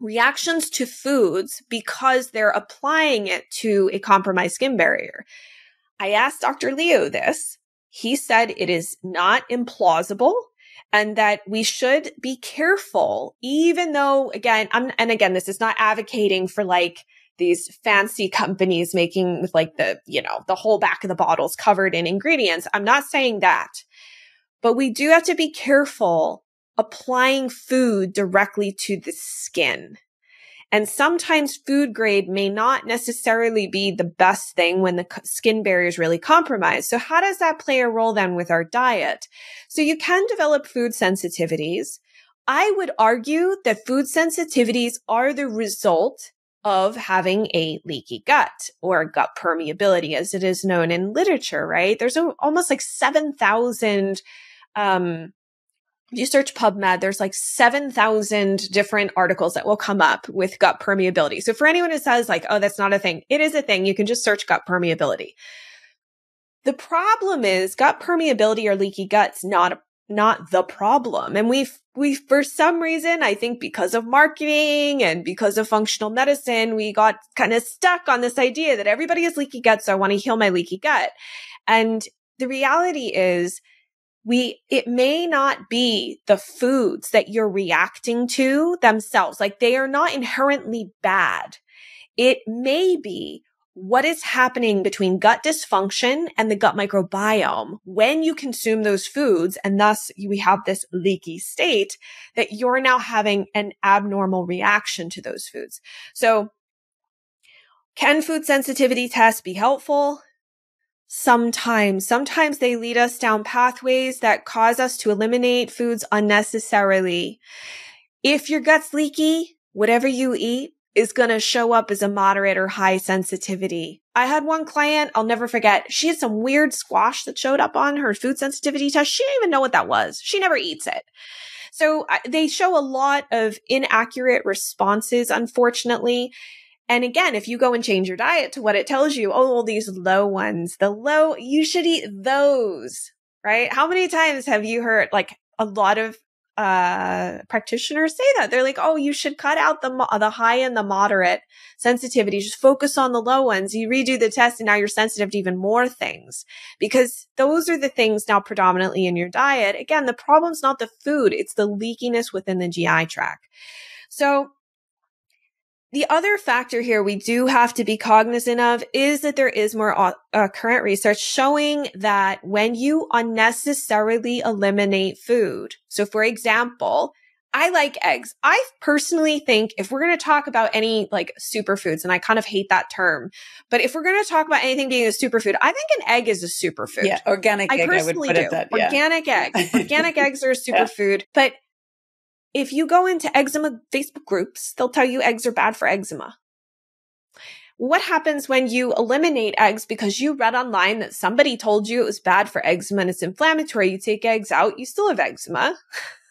reactions to foods because they're applying it to a compromised skin barrier? I asked dr lio this. He said it is not implausible and that we should be careful, even though again, I'm, and again, this is not advocating for like these fancy companies making with like the, you know, the whole back of the bottles covered in ingredients. I'm not saying that, but we do have to be careful applying food directly to the skin. And sometimes food grade may not necessarily be the best thing when the skin barrier is really compromised. So how does that play a role then with our diet? So you can develop food sensitivities. I would argue that food sensitivities are the result of having a leaky gut or gut permeability as it is known in literature, right? There's a, almost like 7,000 um, you search PubMed, there's like 7,000 different articles that will come up with gut permeability. So for anyone who says like, oh, that's not a thing, it is a thing. You can just search gut permeability. The problem is gut permeability or leaky guts not not the problem. And we've we for some reason, I think because of marketing and because of functional medicine, we got kind of stuck on this idea that everybody has leaky gut, so I want to heal my leaky gut. And the reality is we, it may not be the foods that you're reacting to themselves. Like they are not inherently bad. It may be what is happening between gut dysfunction and the gut microbiome when you consume those foods. And thus we have this leaky state that you're now having an abnormal reaction to those foods. So can food sensitivity tests be helpful? Sometimes, sometimes they lead us down pathways that cause us to eliminate foods unnecessarily. If your gut's leaky, whatever you eat is going to show up as a moderate or high sensitivity. I had one client, I'll never forget. She had some weird squash that showed up on her food sensitivity test. She didn't even know what that was. She never eats it. So they show a lot of inaccurate responses, unfortunately. And again, if you go and change your diet to what it tells you, oh, well, these low ones, the low, you should eat those, right? How many times have you heard like a lot of uh practitioners say that? They're like oh you should cut out the mo- the high and the moderate sensitivity. Just focus on the low ones. You redo the test and now you're sensitive to even more things. Because those are the things now predominantly in your diet. Again the problem's not the food it's the leakiness within the GI tract. So the other factor here we do have to be cognizant of is that there is more uh, uh, current research showing that when you unnecessarily eliminate food, so for example, I like eggs. I personally think if we're going to talk about any like superfoods, and I kind of hate that term, but if we're going to talk about anything being a superfood, I think an egg is a superfood. Yeah, organic I egg. Personally I would put do. it that. Yeah. Organic eggs. Organic <laughs> eggs are a superfood, yeah. but if you go into eczema Facebook groups, they'll tell you eggs are bad for eczema. What happens when you eliminate eggs because you read online that somebody told you it was bad for eczema and it's inflammatory? You take eggs out, you still have eczema. <laughs>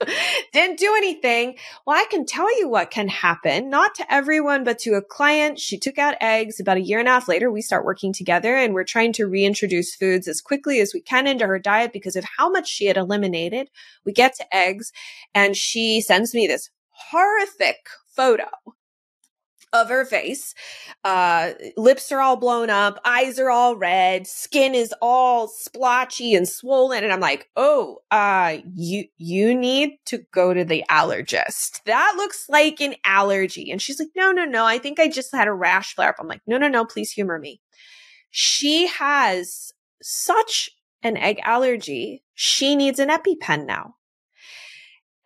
<laughs> Didn't do anything. Well, I can tell you what can happen, not to everyone, but to a client. She took out eggs about a year and a half later. We start working together and we're trying to reintroduce foods as quickly as we can into her diet because of how much she had eliminated. We get to eggs and she sends me this horrific photo of her face. Uh, lips are all blown up, eyes are all red, skin is all splotchy and swollen. And I'm like, oh, uh, you, you need to go to the allergist. That looks like an allergy. And she's like, no, no, no. I think I just had a rash flare up. I'm like, no, no, no. Please humor me. She has such an egg allergy. She needs an EpiPen now.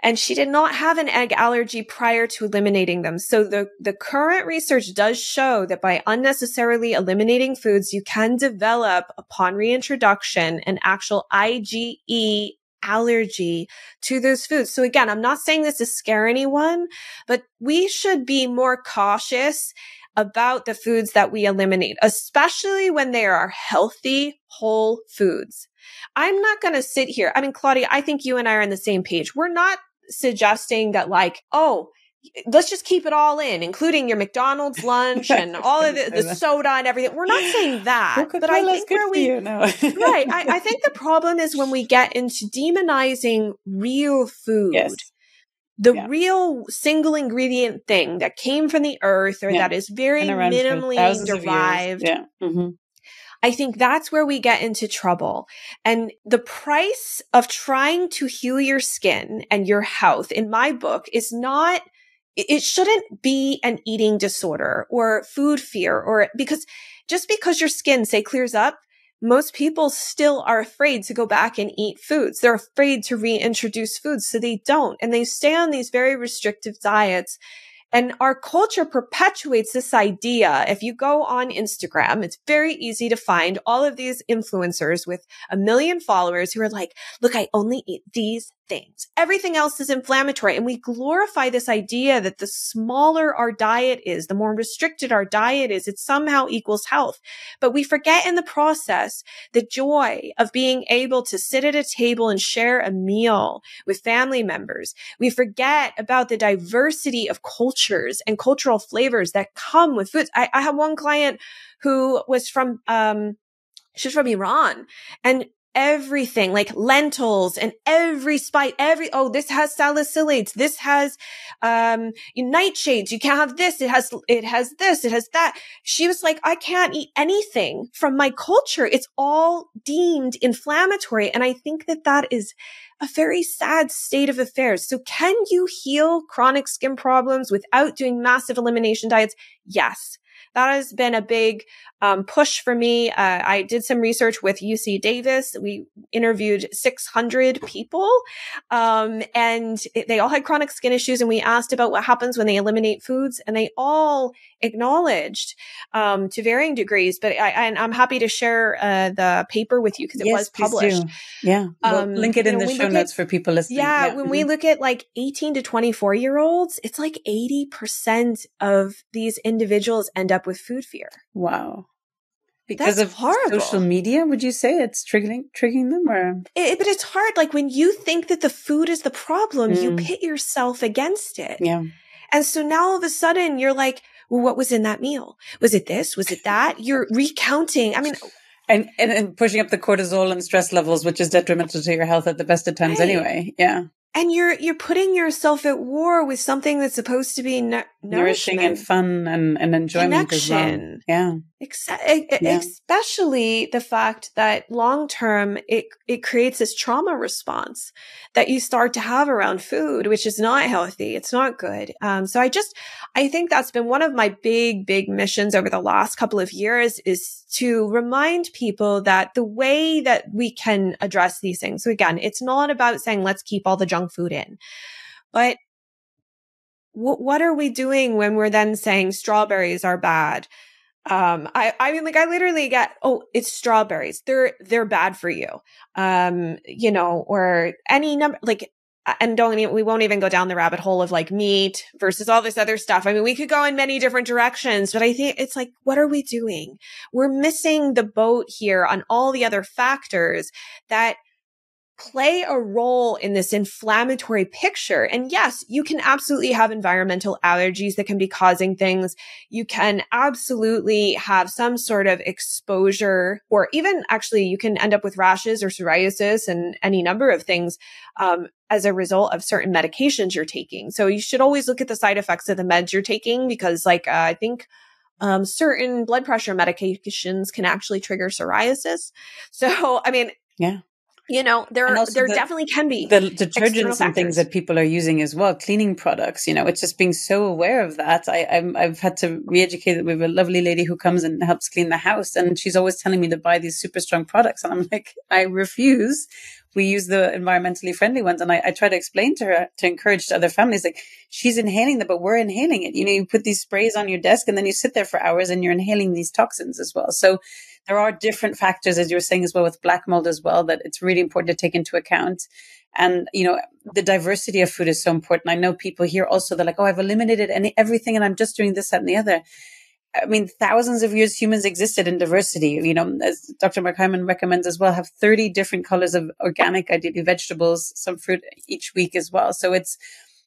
And she did not have an egg allergy prior to eliminating them. So the, the current research does show that by unnecessarily eliminating foods, you can develop upon reintroduction an actual IgE allergy to those foods. So again, I'm not saying this to scare anyone, but we should be more cautious about the foods that we eliminate, especially when they are healthy, whole foods. I'm not going to sit here. I mean, Claudia, I think you and I are on the same page. We're not suggesting that like, oh, let's just keep it all in, including your McDonald's <laughs> lunch and all of the, the soda and everything. We're not saying <gasps> that, but I think where we right, I, I, think the <laughs> problem is when we get into demonizing real food. Yes. The yeah. real single ingredient thing that came from the earth or yeah. that is very minimally derived. Yeah. Mm-hmm. I think that's where we get into trouble. And the price of trying to heal your skin and your health in my book is not it shouldn't be an eating disorder or food fear or because just because your skin say clears up most people still are afraid to go back and eat foods. They're afraid to reintroduce foods. So they don't. And they stay on these very restrictive diets and our culture perpetuates this idea. If you go on Instagram, it's very easy to find all of these influencers with a million followers who are like, look, I only eat these things. Everything else is inflammatory. And we glorify this idea that the smaller our diet is, the more restricted our diet is, it somehow equals health. But we forget in the process the joy of being able to sit at a table and share a meal with family members. We forget about the diversity of cultures and cultural flavors that come with foods. I, I have one client who was from, um, she's from Iran and everything like lentils and every spice, every, oh, this has salicylates. This has, um, nightshades. You can't have this. It has, it has this. It has that. She was like, I can't eat anything from my culture. It's all deemed inflammatory. And I think that that is a very sad state of affairs. So can you heal chronic skin problems without doing massive elimination diets? Yes that has been a big um, push for me. Uh, I did some research with UC Davis. We interviewed 600 people, um, and it, they all had chronic skin issues. And we asked about what happens when they eliminate foods, and they all acknowledged um, to varying degrees. But and I, am happy to share uh, the paper with you because it yes, was published. Yeah, we'll um, link it in the show notes at, for people listening. Yeah, yeah. when mm-hmm. we look at like 18 to 24 year olds, it's like 80 percent of these individuals end up with food fear. Wow because That's of horrible. social media would you say it's triggering triggering them or it, but it's hard like when you think that the food is the problem mm. you pit yourself against it yeah and so now all of a sudden you're like well, what was in that meal? Was it this? Was it that? You're recounting. I mean, and, and, and pushing up the cortisol and stress levels, which is detrimental to your health at the best of times right. anyway. Yeah and you're you're putting yourself at war with something that's supposed to be nourishing and fun and, and enjoyment Connection. as well. Yeah. Ex- yeah. Especially the fact that long term it it creates this trauma response that you start to have around food, which is not healthy. It's not good. Um, so I just I think that's been one of my big big missions over the last couple of years is to remind people that the way that we can address these things. So again, it's not about saying let's keep all the junk food in, but what are we doing when we're then saying strawberries are bad? Um, I, I mean, like I literally get, oh, it's strawberries. They're, they're bad for you. Um, you know, or any number, like, and don't even, we won't even go down the rabbit hole of like meat versus all this other stuff. I mean, we could go in many different directions, but I think it's like, what are we doing? We're missing the boat here on all the other factors that play a role in this inflammatory picture. And yes, you can absolutely have environmental allergies that can be causing things. You can absolutely have some sort of exposure, or even actually, you can end up with rashes or psoriasis and any number of things um, as a result of certain medications you're taking. So you should always look at the side effects of the meds you're taking because, like, uh, I think um, certain blood pressure medications can actually trigger psoriasis. So, I mean, yeah you know there there the, definitely can be the detergents and things that people are using as well cleaning products you know it's just being so aware of that. I i have had to re-educate we have a lovely lady who comes and helps clean the house and she's always telling me to buy these super strong products and i'm <laughs> like i refuse. We use the environmentally friendly ones and I, I try to explain to her to encourage to other families like she's inhaling them but we're inhaling it. You know you put these sprays on your desk and then you sit there for hours and you're inhaling these toxins as well. So there are different factors, as you were saying as well, with black mold as well, that it's really important to take into account. And, you know, the diversity of food is so important. I know people here also, they're like, oh, I've eliminated any, everything and I'm just doing this, that, and the other. I mean, thousands of years humans existed in diversity. You know, as Dr. Mark Hyman recommends as well, have 30 different colors of organic, ideally vegetables, some fruit each week as well. So it's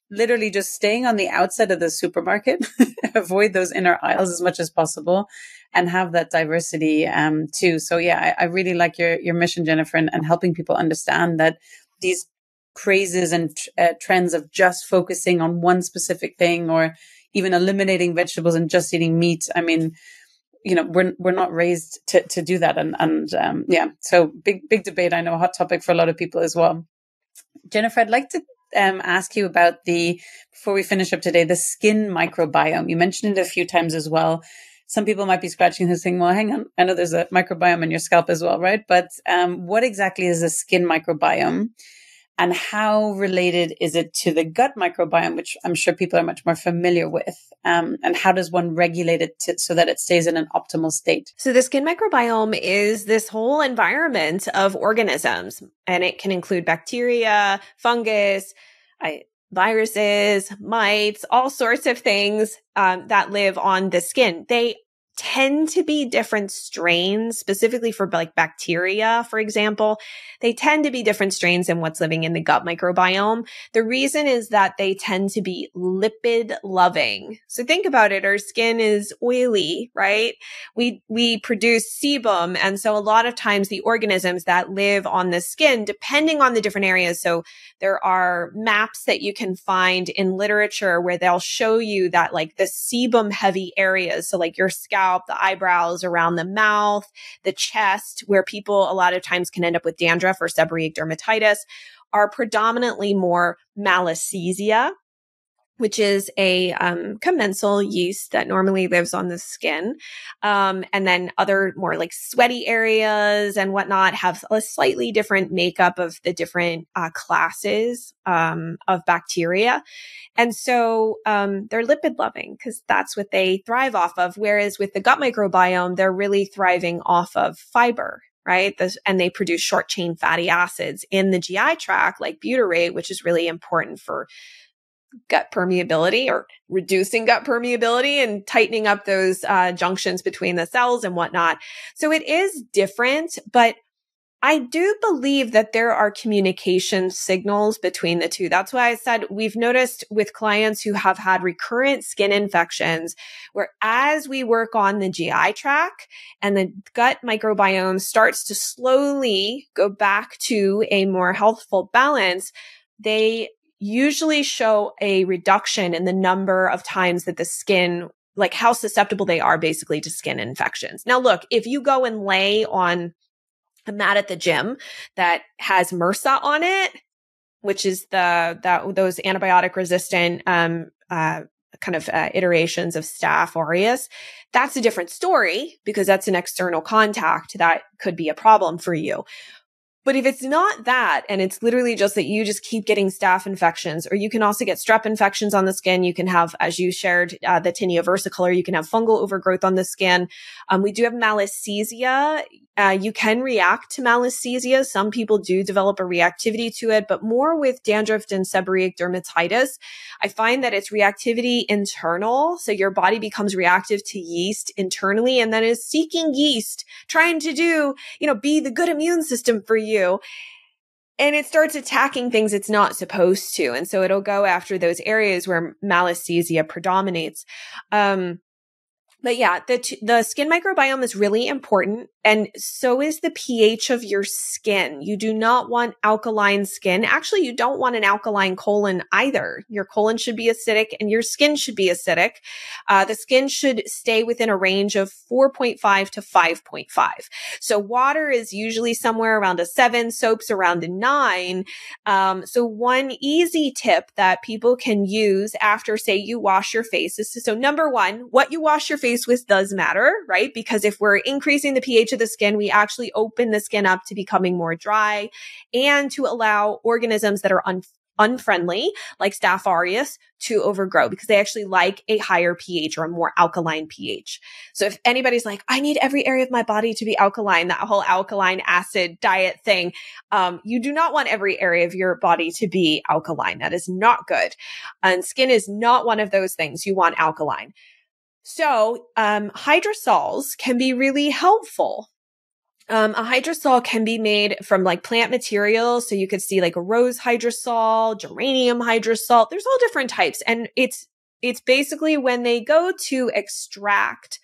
literally just staying on the outside of the supermarket, <laughs> avoid those inner aisles as much as possible and have that diversity um, too. So yeah, I, I, really like your your mission, Jennifer, and, and, helping people understand that these crazes and uh, trends of just focusing on one specific thing or even eliminating vegetables and just eating meat. I mean, you know, we're we're not raised to to do that, and and um, yeah, so big big debate. I know a hot topic for a lot of people as well. Jennifer, I'd like to um, ask you about the before we finish up today the skin microbiome. You mentioned it a few times as well some people might be scratching and saying, well, hang on, I know there's a microbiome in your scalp as well, right? But um, what exactly is a skin microbiome? And how related is it to the gut microbiome, which I'm sure people are much more familiar with? Um, and how does one regulate it to, so that it stays in an optimal state? So, the skin microbiome is this whole environment of organisms, and it can include bacteria, fungus, I, viruses, mites, all sorts of things um, that live on the skin. They tend to be different strains, specifically for like bacteria, for example. They tend to be different strains than what's living in the gut microbiome. The reason is that they tend to be lipid loving. So think about it. Our skin is oily, right? We, we produce sebum. And so a lot of times the organisms that live on the skin, depending on the different areas. So there are maps that you can find in literature where they'll show you that like the sebum heavy areas. So like your scalp, scalp, the eyebrows, around the mouth, the chest, where people a lot of times can end up with dandruff or seborrheic dermatitis, are predominantly more malassezia, which is a um, commensal yeast that normally lives on the skin. Um, and then other more like sweaty areas and whatnot have a slightly different makeup of the different uh, classes um, of bacteria. And so um, they're lipid loving because that's what they thrive off of. Whereas with the gut microbiome, they're really thriving off of fiber right? And they produce short chain fatty acids in the GI tract, like butyrate, which is really important for gut permeability or reducing gut permeability and tightening up those uh, junctions between the cells and whatnot. So it is different, but I do believe that there are communication signals between the two. That's why I said we've noticed with clients who have had recurrent skin infections, where as we work on the GI tract and the gut microbiome starts to slowly go back to a more healthful balance, they usually show a reduction in the number of times that the skin like how susceptible they are basically to skin infections. Now, look, if you go and lay on a mat at the gym that has MRSA on it, which is the that those antibiotic resistant um, uh, kind of uh, iterations of Staph aureus, that's a different story because that's an external contact that could be a problem for you. But if it's not that, and it's literally just that you just keep getting staph infections, or you can also get strep infections on the skin. You can have, as you shared, uh, the tinea versicolor. You can have fungal overgrowth on the skin. Um, we do have malassezia. Uh, you can react to malassezia. Some people do develop a reactivity to it, but more with dandruff and seborrheic dermatitis. I find that it's reactivity internal. So your body becomes reactive to yeast internally and then is seeking yeast, trying to do, you know, be the good immune system for you and it starts attacking things it's not supposed to. And so it'll go after those areas where malassezia predominates. Um, but yeah, the, t- the skin microbiome is really important. And so is the pH of your skin. You do not want alkaline skin. Actually, you don't want an alkaline colon either. Your colon should be acidic and your skin should be acidic. Uh, the skin should stay within a range of 4.5 to 5.5. So water is usually somewhere around a seven, soaps around a nine. Um, so one easy tip that people can use after, say, you wash your face is to, so number one, what you wash your face face with does matter, right? Because if we're increasing the pH of the skin, we actually open the skin up to becoming more dry and to allow organisms that are un- unfriendly, like Staph aureus, to overgrow because they actually like a higher pH or a more alkaline pH. So if anybody's like, I need every area of my body to be alkaline, that whole alkaline acid diet thing, um, you do not want every area of your body to be alkaline. That is not good. And skin is not one of those things. You want alkaline. So, um, hydrosols can be really helpful. Um, a hydrosol can be made from like plant materials. So you could see like a rose hydrosol, geranium hydrosol. There's all different types. And it's, it's basically when they go to extract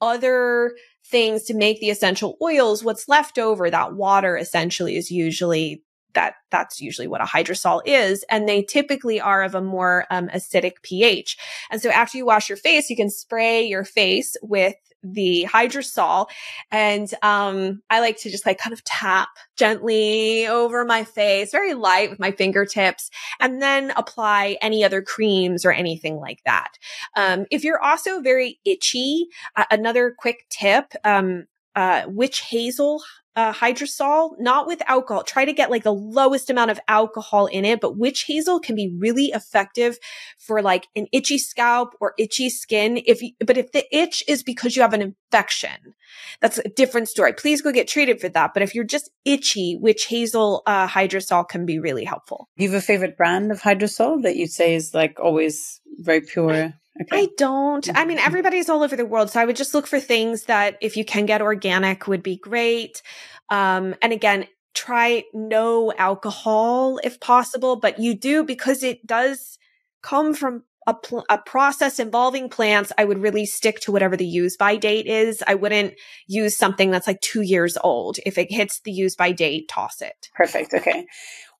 other things to make the essential oils, what's left over, that water essentially is usually that that's usually what a hydrosol is. And they typically are of a more um, acidic pH. And so after you wash your face, you can spray your face with the hydrosol and um I like to just like kind of tap gently over my face very light with my fingertips and then apply any other creams or anything like that. Um if you're also very itchy, uh, another quick tip um uh, witch hazel uh, hydrosol, not with alcohol. Try to get like the lowest amount of alcohol in it, but witch hazel can be really effective for like an itchy scalp or itchy skin. If, you, but if the itch is because you have an infection, that's a different story. Please go get treated for that. But if you're just itchy, witch hazel, uh, hydrosol can be really helpful. You have a favorite brand of hydrosol that you say is like always very pure? Okay. I don't. I mean, mm-hmm. everybody's all over the world. So I would just look for things that if you can get organic would be great. Um, and again, try no alcohol if possible, but you do because it does come from a, pl- a process involving plants. I would really stick to whatever the use by date is. I wouldn't use something that's like two years old. If it hits the use by date, toss it. Perfect. Okay.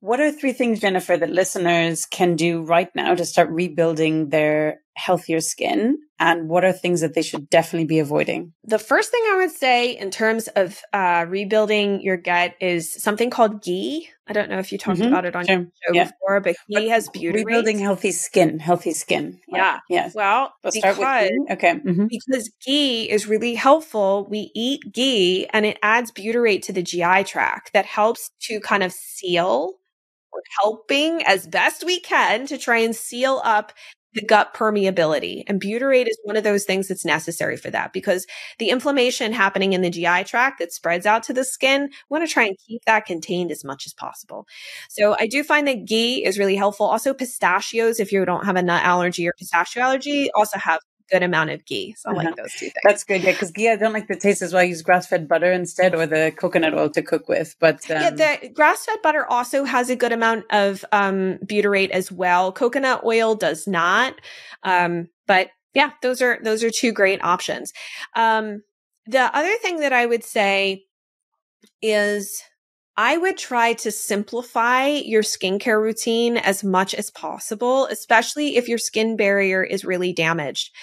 What are three things, Jennifer, that listeners can do right now to start rebuilding their healthier skin? And what are things that they should definitely be avoiding? The first thing I would say in terms of uh, rebuilding your gut is something called ghee. I don't know if you talked mm-hmm. about it on sure. your show yeah. before, but ghee but has butyrate. Rebuilding healthy skin, healthy skin. Yeah. Yes. Well, we'll because, Okay. Mm-hmm. Because ghee is really helpful. We eat ghee and it adds butyrate to the GI tract that helps to kind of seal we're helping as best we can to try and seal up the gut permeability. And butyrate is one of those things that's necessary for that because the inflammation happening in the GI tract that spreads out to the skin, we want to try and keep that contained as much as possible. So I do find that ghee is really helpful. Also pistachios, if you don't have a nut allergy or pistachio allergy, also have good amount of ghee. So I uh-huh. like those two things. That's good. Yeah, because ghee I don't like the taste as well. I use grass fed butter instead, or the coconut oil to cook with. But um... yeah, the grass fed butter also has a good amount of um, butyrate as well. Coconut oil does not. Um, but yeah, those are those are two great options. Um, the other thing that I would say is I would try to simplify your skincare routine as much as possible, especially if your skin barrier is really damaged.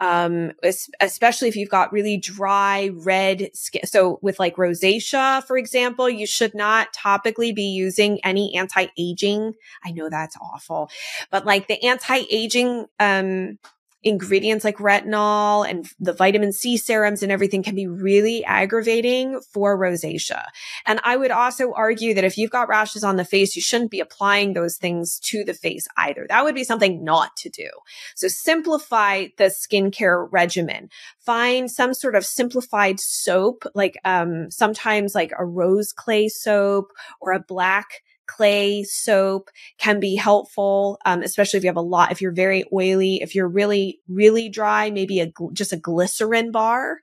Um, especially if you've got really dry, red skin. So with like rosacea, for example, you should not topically be using any anti-aging. I know that's awful, but like the anti-aging, um, ingredients like retinol and the vitamin C serums and everything can be really aggravating for rosacea. And I would also argue that if you've got rashes on the face, you shouldn't be applying those things to the face either. That would be something not to do. So simplify the skincare regimen. Find some sort of simplified soap, like um, sometimes like a rose clay soap or a black clay soap can be helpful, um, especially if you have a lot, if you're very oily, if you're really, really dry, maybe a, just a glycerin bar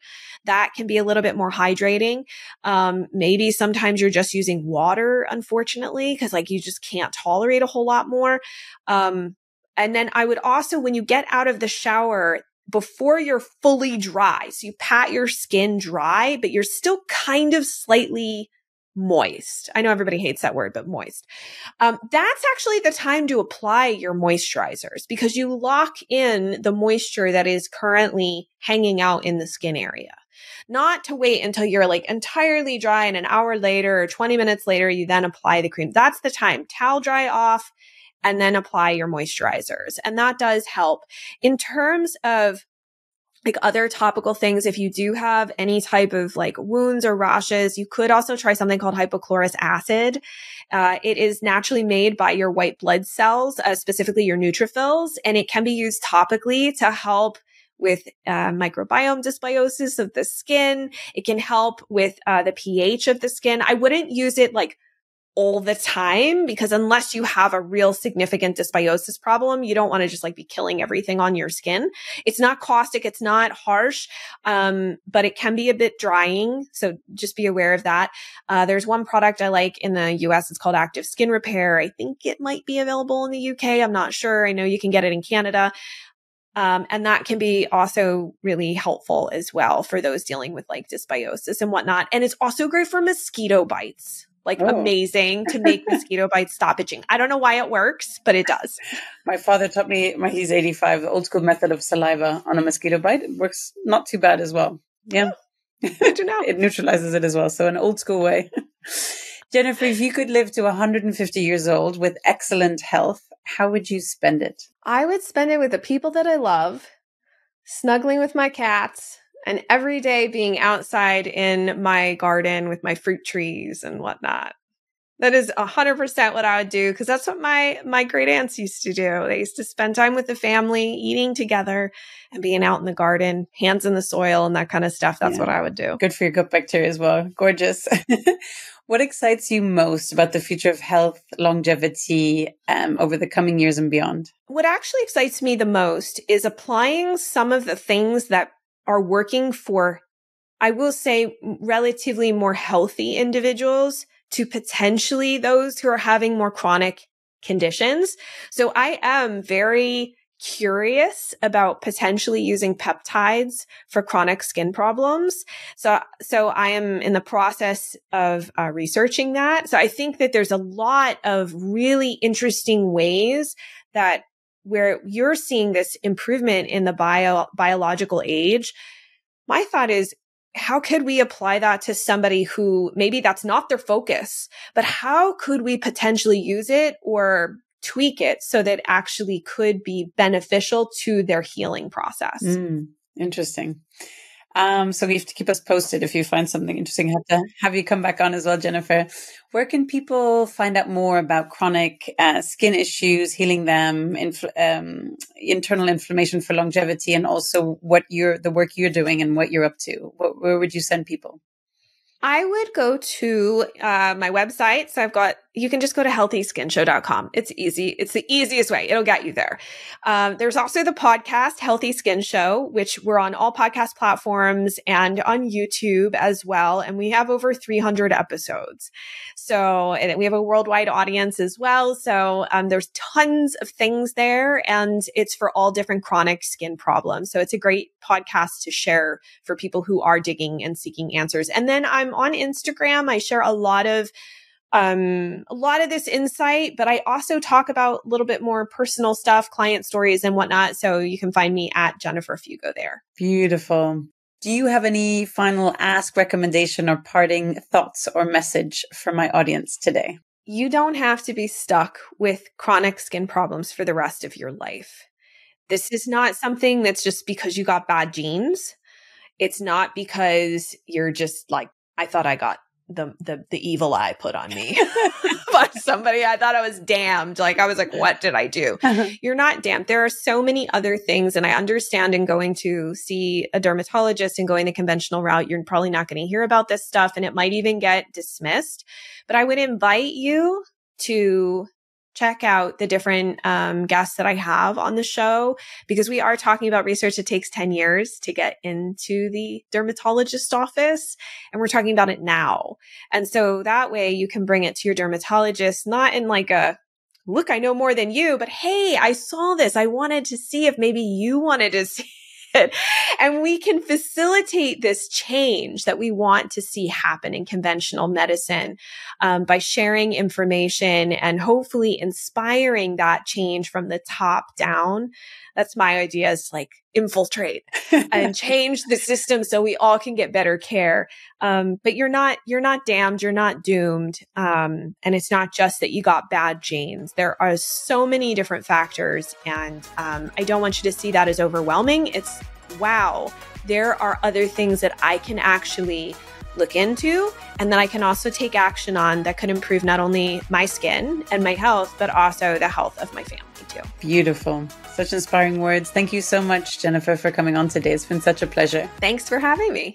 that can be a little bit more hydrating. Um, maybe sometimes you're just using water, unfortunately, because like you just can't tolerate a whole lot more. Um, and then I would also, when you get out of the shower, before you're fully dry, so you pat your skin dry, but you're still kind of slightly moist. I know everybody hates that word, but moist. Um, that's actually the time to apply your moisturizers because you lock in the moisture that is currently hanging out in the skin area. Not to wait until you're like entirely dry and an hour later or 20 minutes later, you then apply the cream. That's the time. Towel dry off and then apply your moisturizers. And that does help. In terms of like other topical things, if you do have any type of like wounds or rashes, you could also try something called hypochlorous acid. Uh, it is naturally made by your white blood cells, uh, specifically your neutrophils, and it can be used topically to help with uh, microbiome dysbiosis of the skin. It can help with uh, the pH of the skin. I wouldn't use it like all the time because unless you have a real significant dysbiosis problem, you don't want to just like be killing everything on your skin. It's not caustic. It's not harsh. Um, but it can be a bit drying. So just be aware of that. Uh, there's one product I like in the US. It's called Active Skin Repair. I think it might be available in the UK. I'm not sure. I know you can get it in Canada. Um, and that can be also really helpful as well for those dealing with like dysbiosis and whatnot. And it's also great for mosquito bites like oh. amazing to make <laughs> mosquito bites stop itching. I don't know why it works, but it does. My father taught me, when he's 85, the old school method of saliva on a mosquito bite. It works not too bad as well. Yeah. Oh, I don't know. <laughs> it neutralizes it as well. So an old school way. <laughs> Jennifer, if you could live to 150 years old with excellent health, how would you spend it? I would spend it with the people that I love, snuggling with my cats, and every day being outside in my garden with my fruit trees and whatnot. That is a hundred percent what I would do because that's what my my great aunts used to do. They used to spend time with the family, eating together, and being out in the garden, hands in the soil, and that kind of stuff. That's yeah. what I would do. Good for your gut bacteria as well. Gorgeous. <laughs> what excites you most about the future of health, longevity, um, over the coming years and beyond? What actually excites me the most is applying some of the things that are working for, I will say, relatively more healthy individuals to potentially those who are having more chronic conditions. So I am very curious about potentially using peptides for chronic skin problems. So, so I am in the process of uh, researching that. So I think that there's a lot of really interesting ways that where you're seeing this improvement in the bio, biological age, my thought is, how could we apply that to somebody who maybe that's not their focus, but how could we potentially use it or tweak it so that actually could be beneficial to their healing process? Mm, interesting. Um, so you have to keep us posted if you find something interesting. Have to have you come back on as well, Jennifer. Where can people find out more about chronic uh, skin issues, healing them, inf- um, internal inflammation for longevity, and also what you're the work you're doing and what you're up to? where would you send people? I would go to uh, my website. So I've got you can just go to healthyskinshow.com. It's easy. It's the easiest way. It'll get you there. Um, there's also the podcast, Healthy Skin Show, which we're on all podcast platforms and on YouTube as well. And we have over 300 episodes. So, and we have a worldwide audience as well. So, um, there's tons of things there and it's for all different chronic skin problems. So it's a great podcast to share for people who are digging and seeking answers. And then I'm on Instagram. I share a lot of um, a lot of this insight, but I also talk about a little bit more personal stuff, client stories and whatnot. So you can find me at Jennifer Fugo there. Beautiful. Do you have any final ask, recommendation, or parting thoughts or message for my audience today? You don't have to be stuck with chronic skin problems for the rest of your life. This is not something that's just because you got bad genes. It's not because you're just like, I thought I got the the the evil eye put on me <laughs> by somebody. I thought I was damned. Like I was like, what did I do? Uh-huh. You're not damned. There are so many other things, and I understand in going to see a dermatologist and going the conventional route, you're probably not going to hear about this stuff, and it might even get dismissed. But I would invite you to check out the different um, guests that I have on the show because we are talking about research that takes 10 years to get into the dermatologist office. And we're talking about it now. And so that way you can bring it to your dermatologist, not in like a, look, I know more than you, but hey, I saw this. I wanted to see if maybe you wanted to <laughs> see it. And we can facilitate this change that we want to see happen in conventional medicine um, by sharing information and hopefully inspiring that change from the top down. That's my idea is like infiltrate and <laughs> change the system so we all can get better care. Um, but you're not, you're not damned. You're not doomed. Um, and it's not just that you got bad genes. There are so many different factors. And, um, I don't want you to see that as overwhelming. It's wow, there are other things that I can actually look into and that I can also take action on that could improve not only my skin and my health, but also the health of my family too. Beautiful. Such inspiring words. Thank you so much, Jennifer, for coming on today. It's been such a pleasure. Thanks for having me.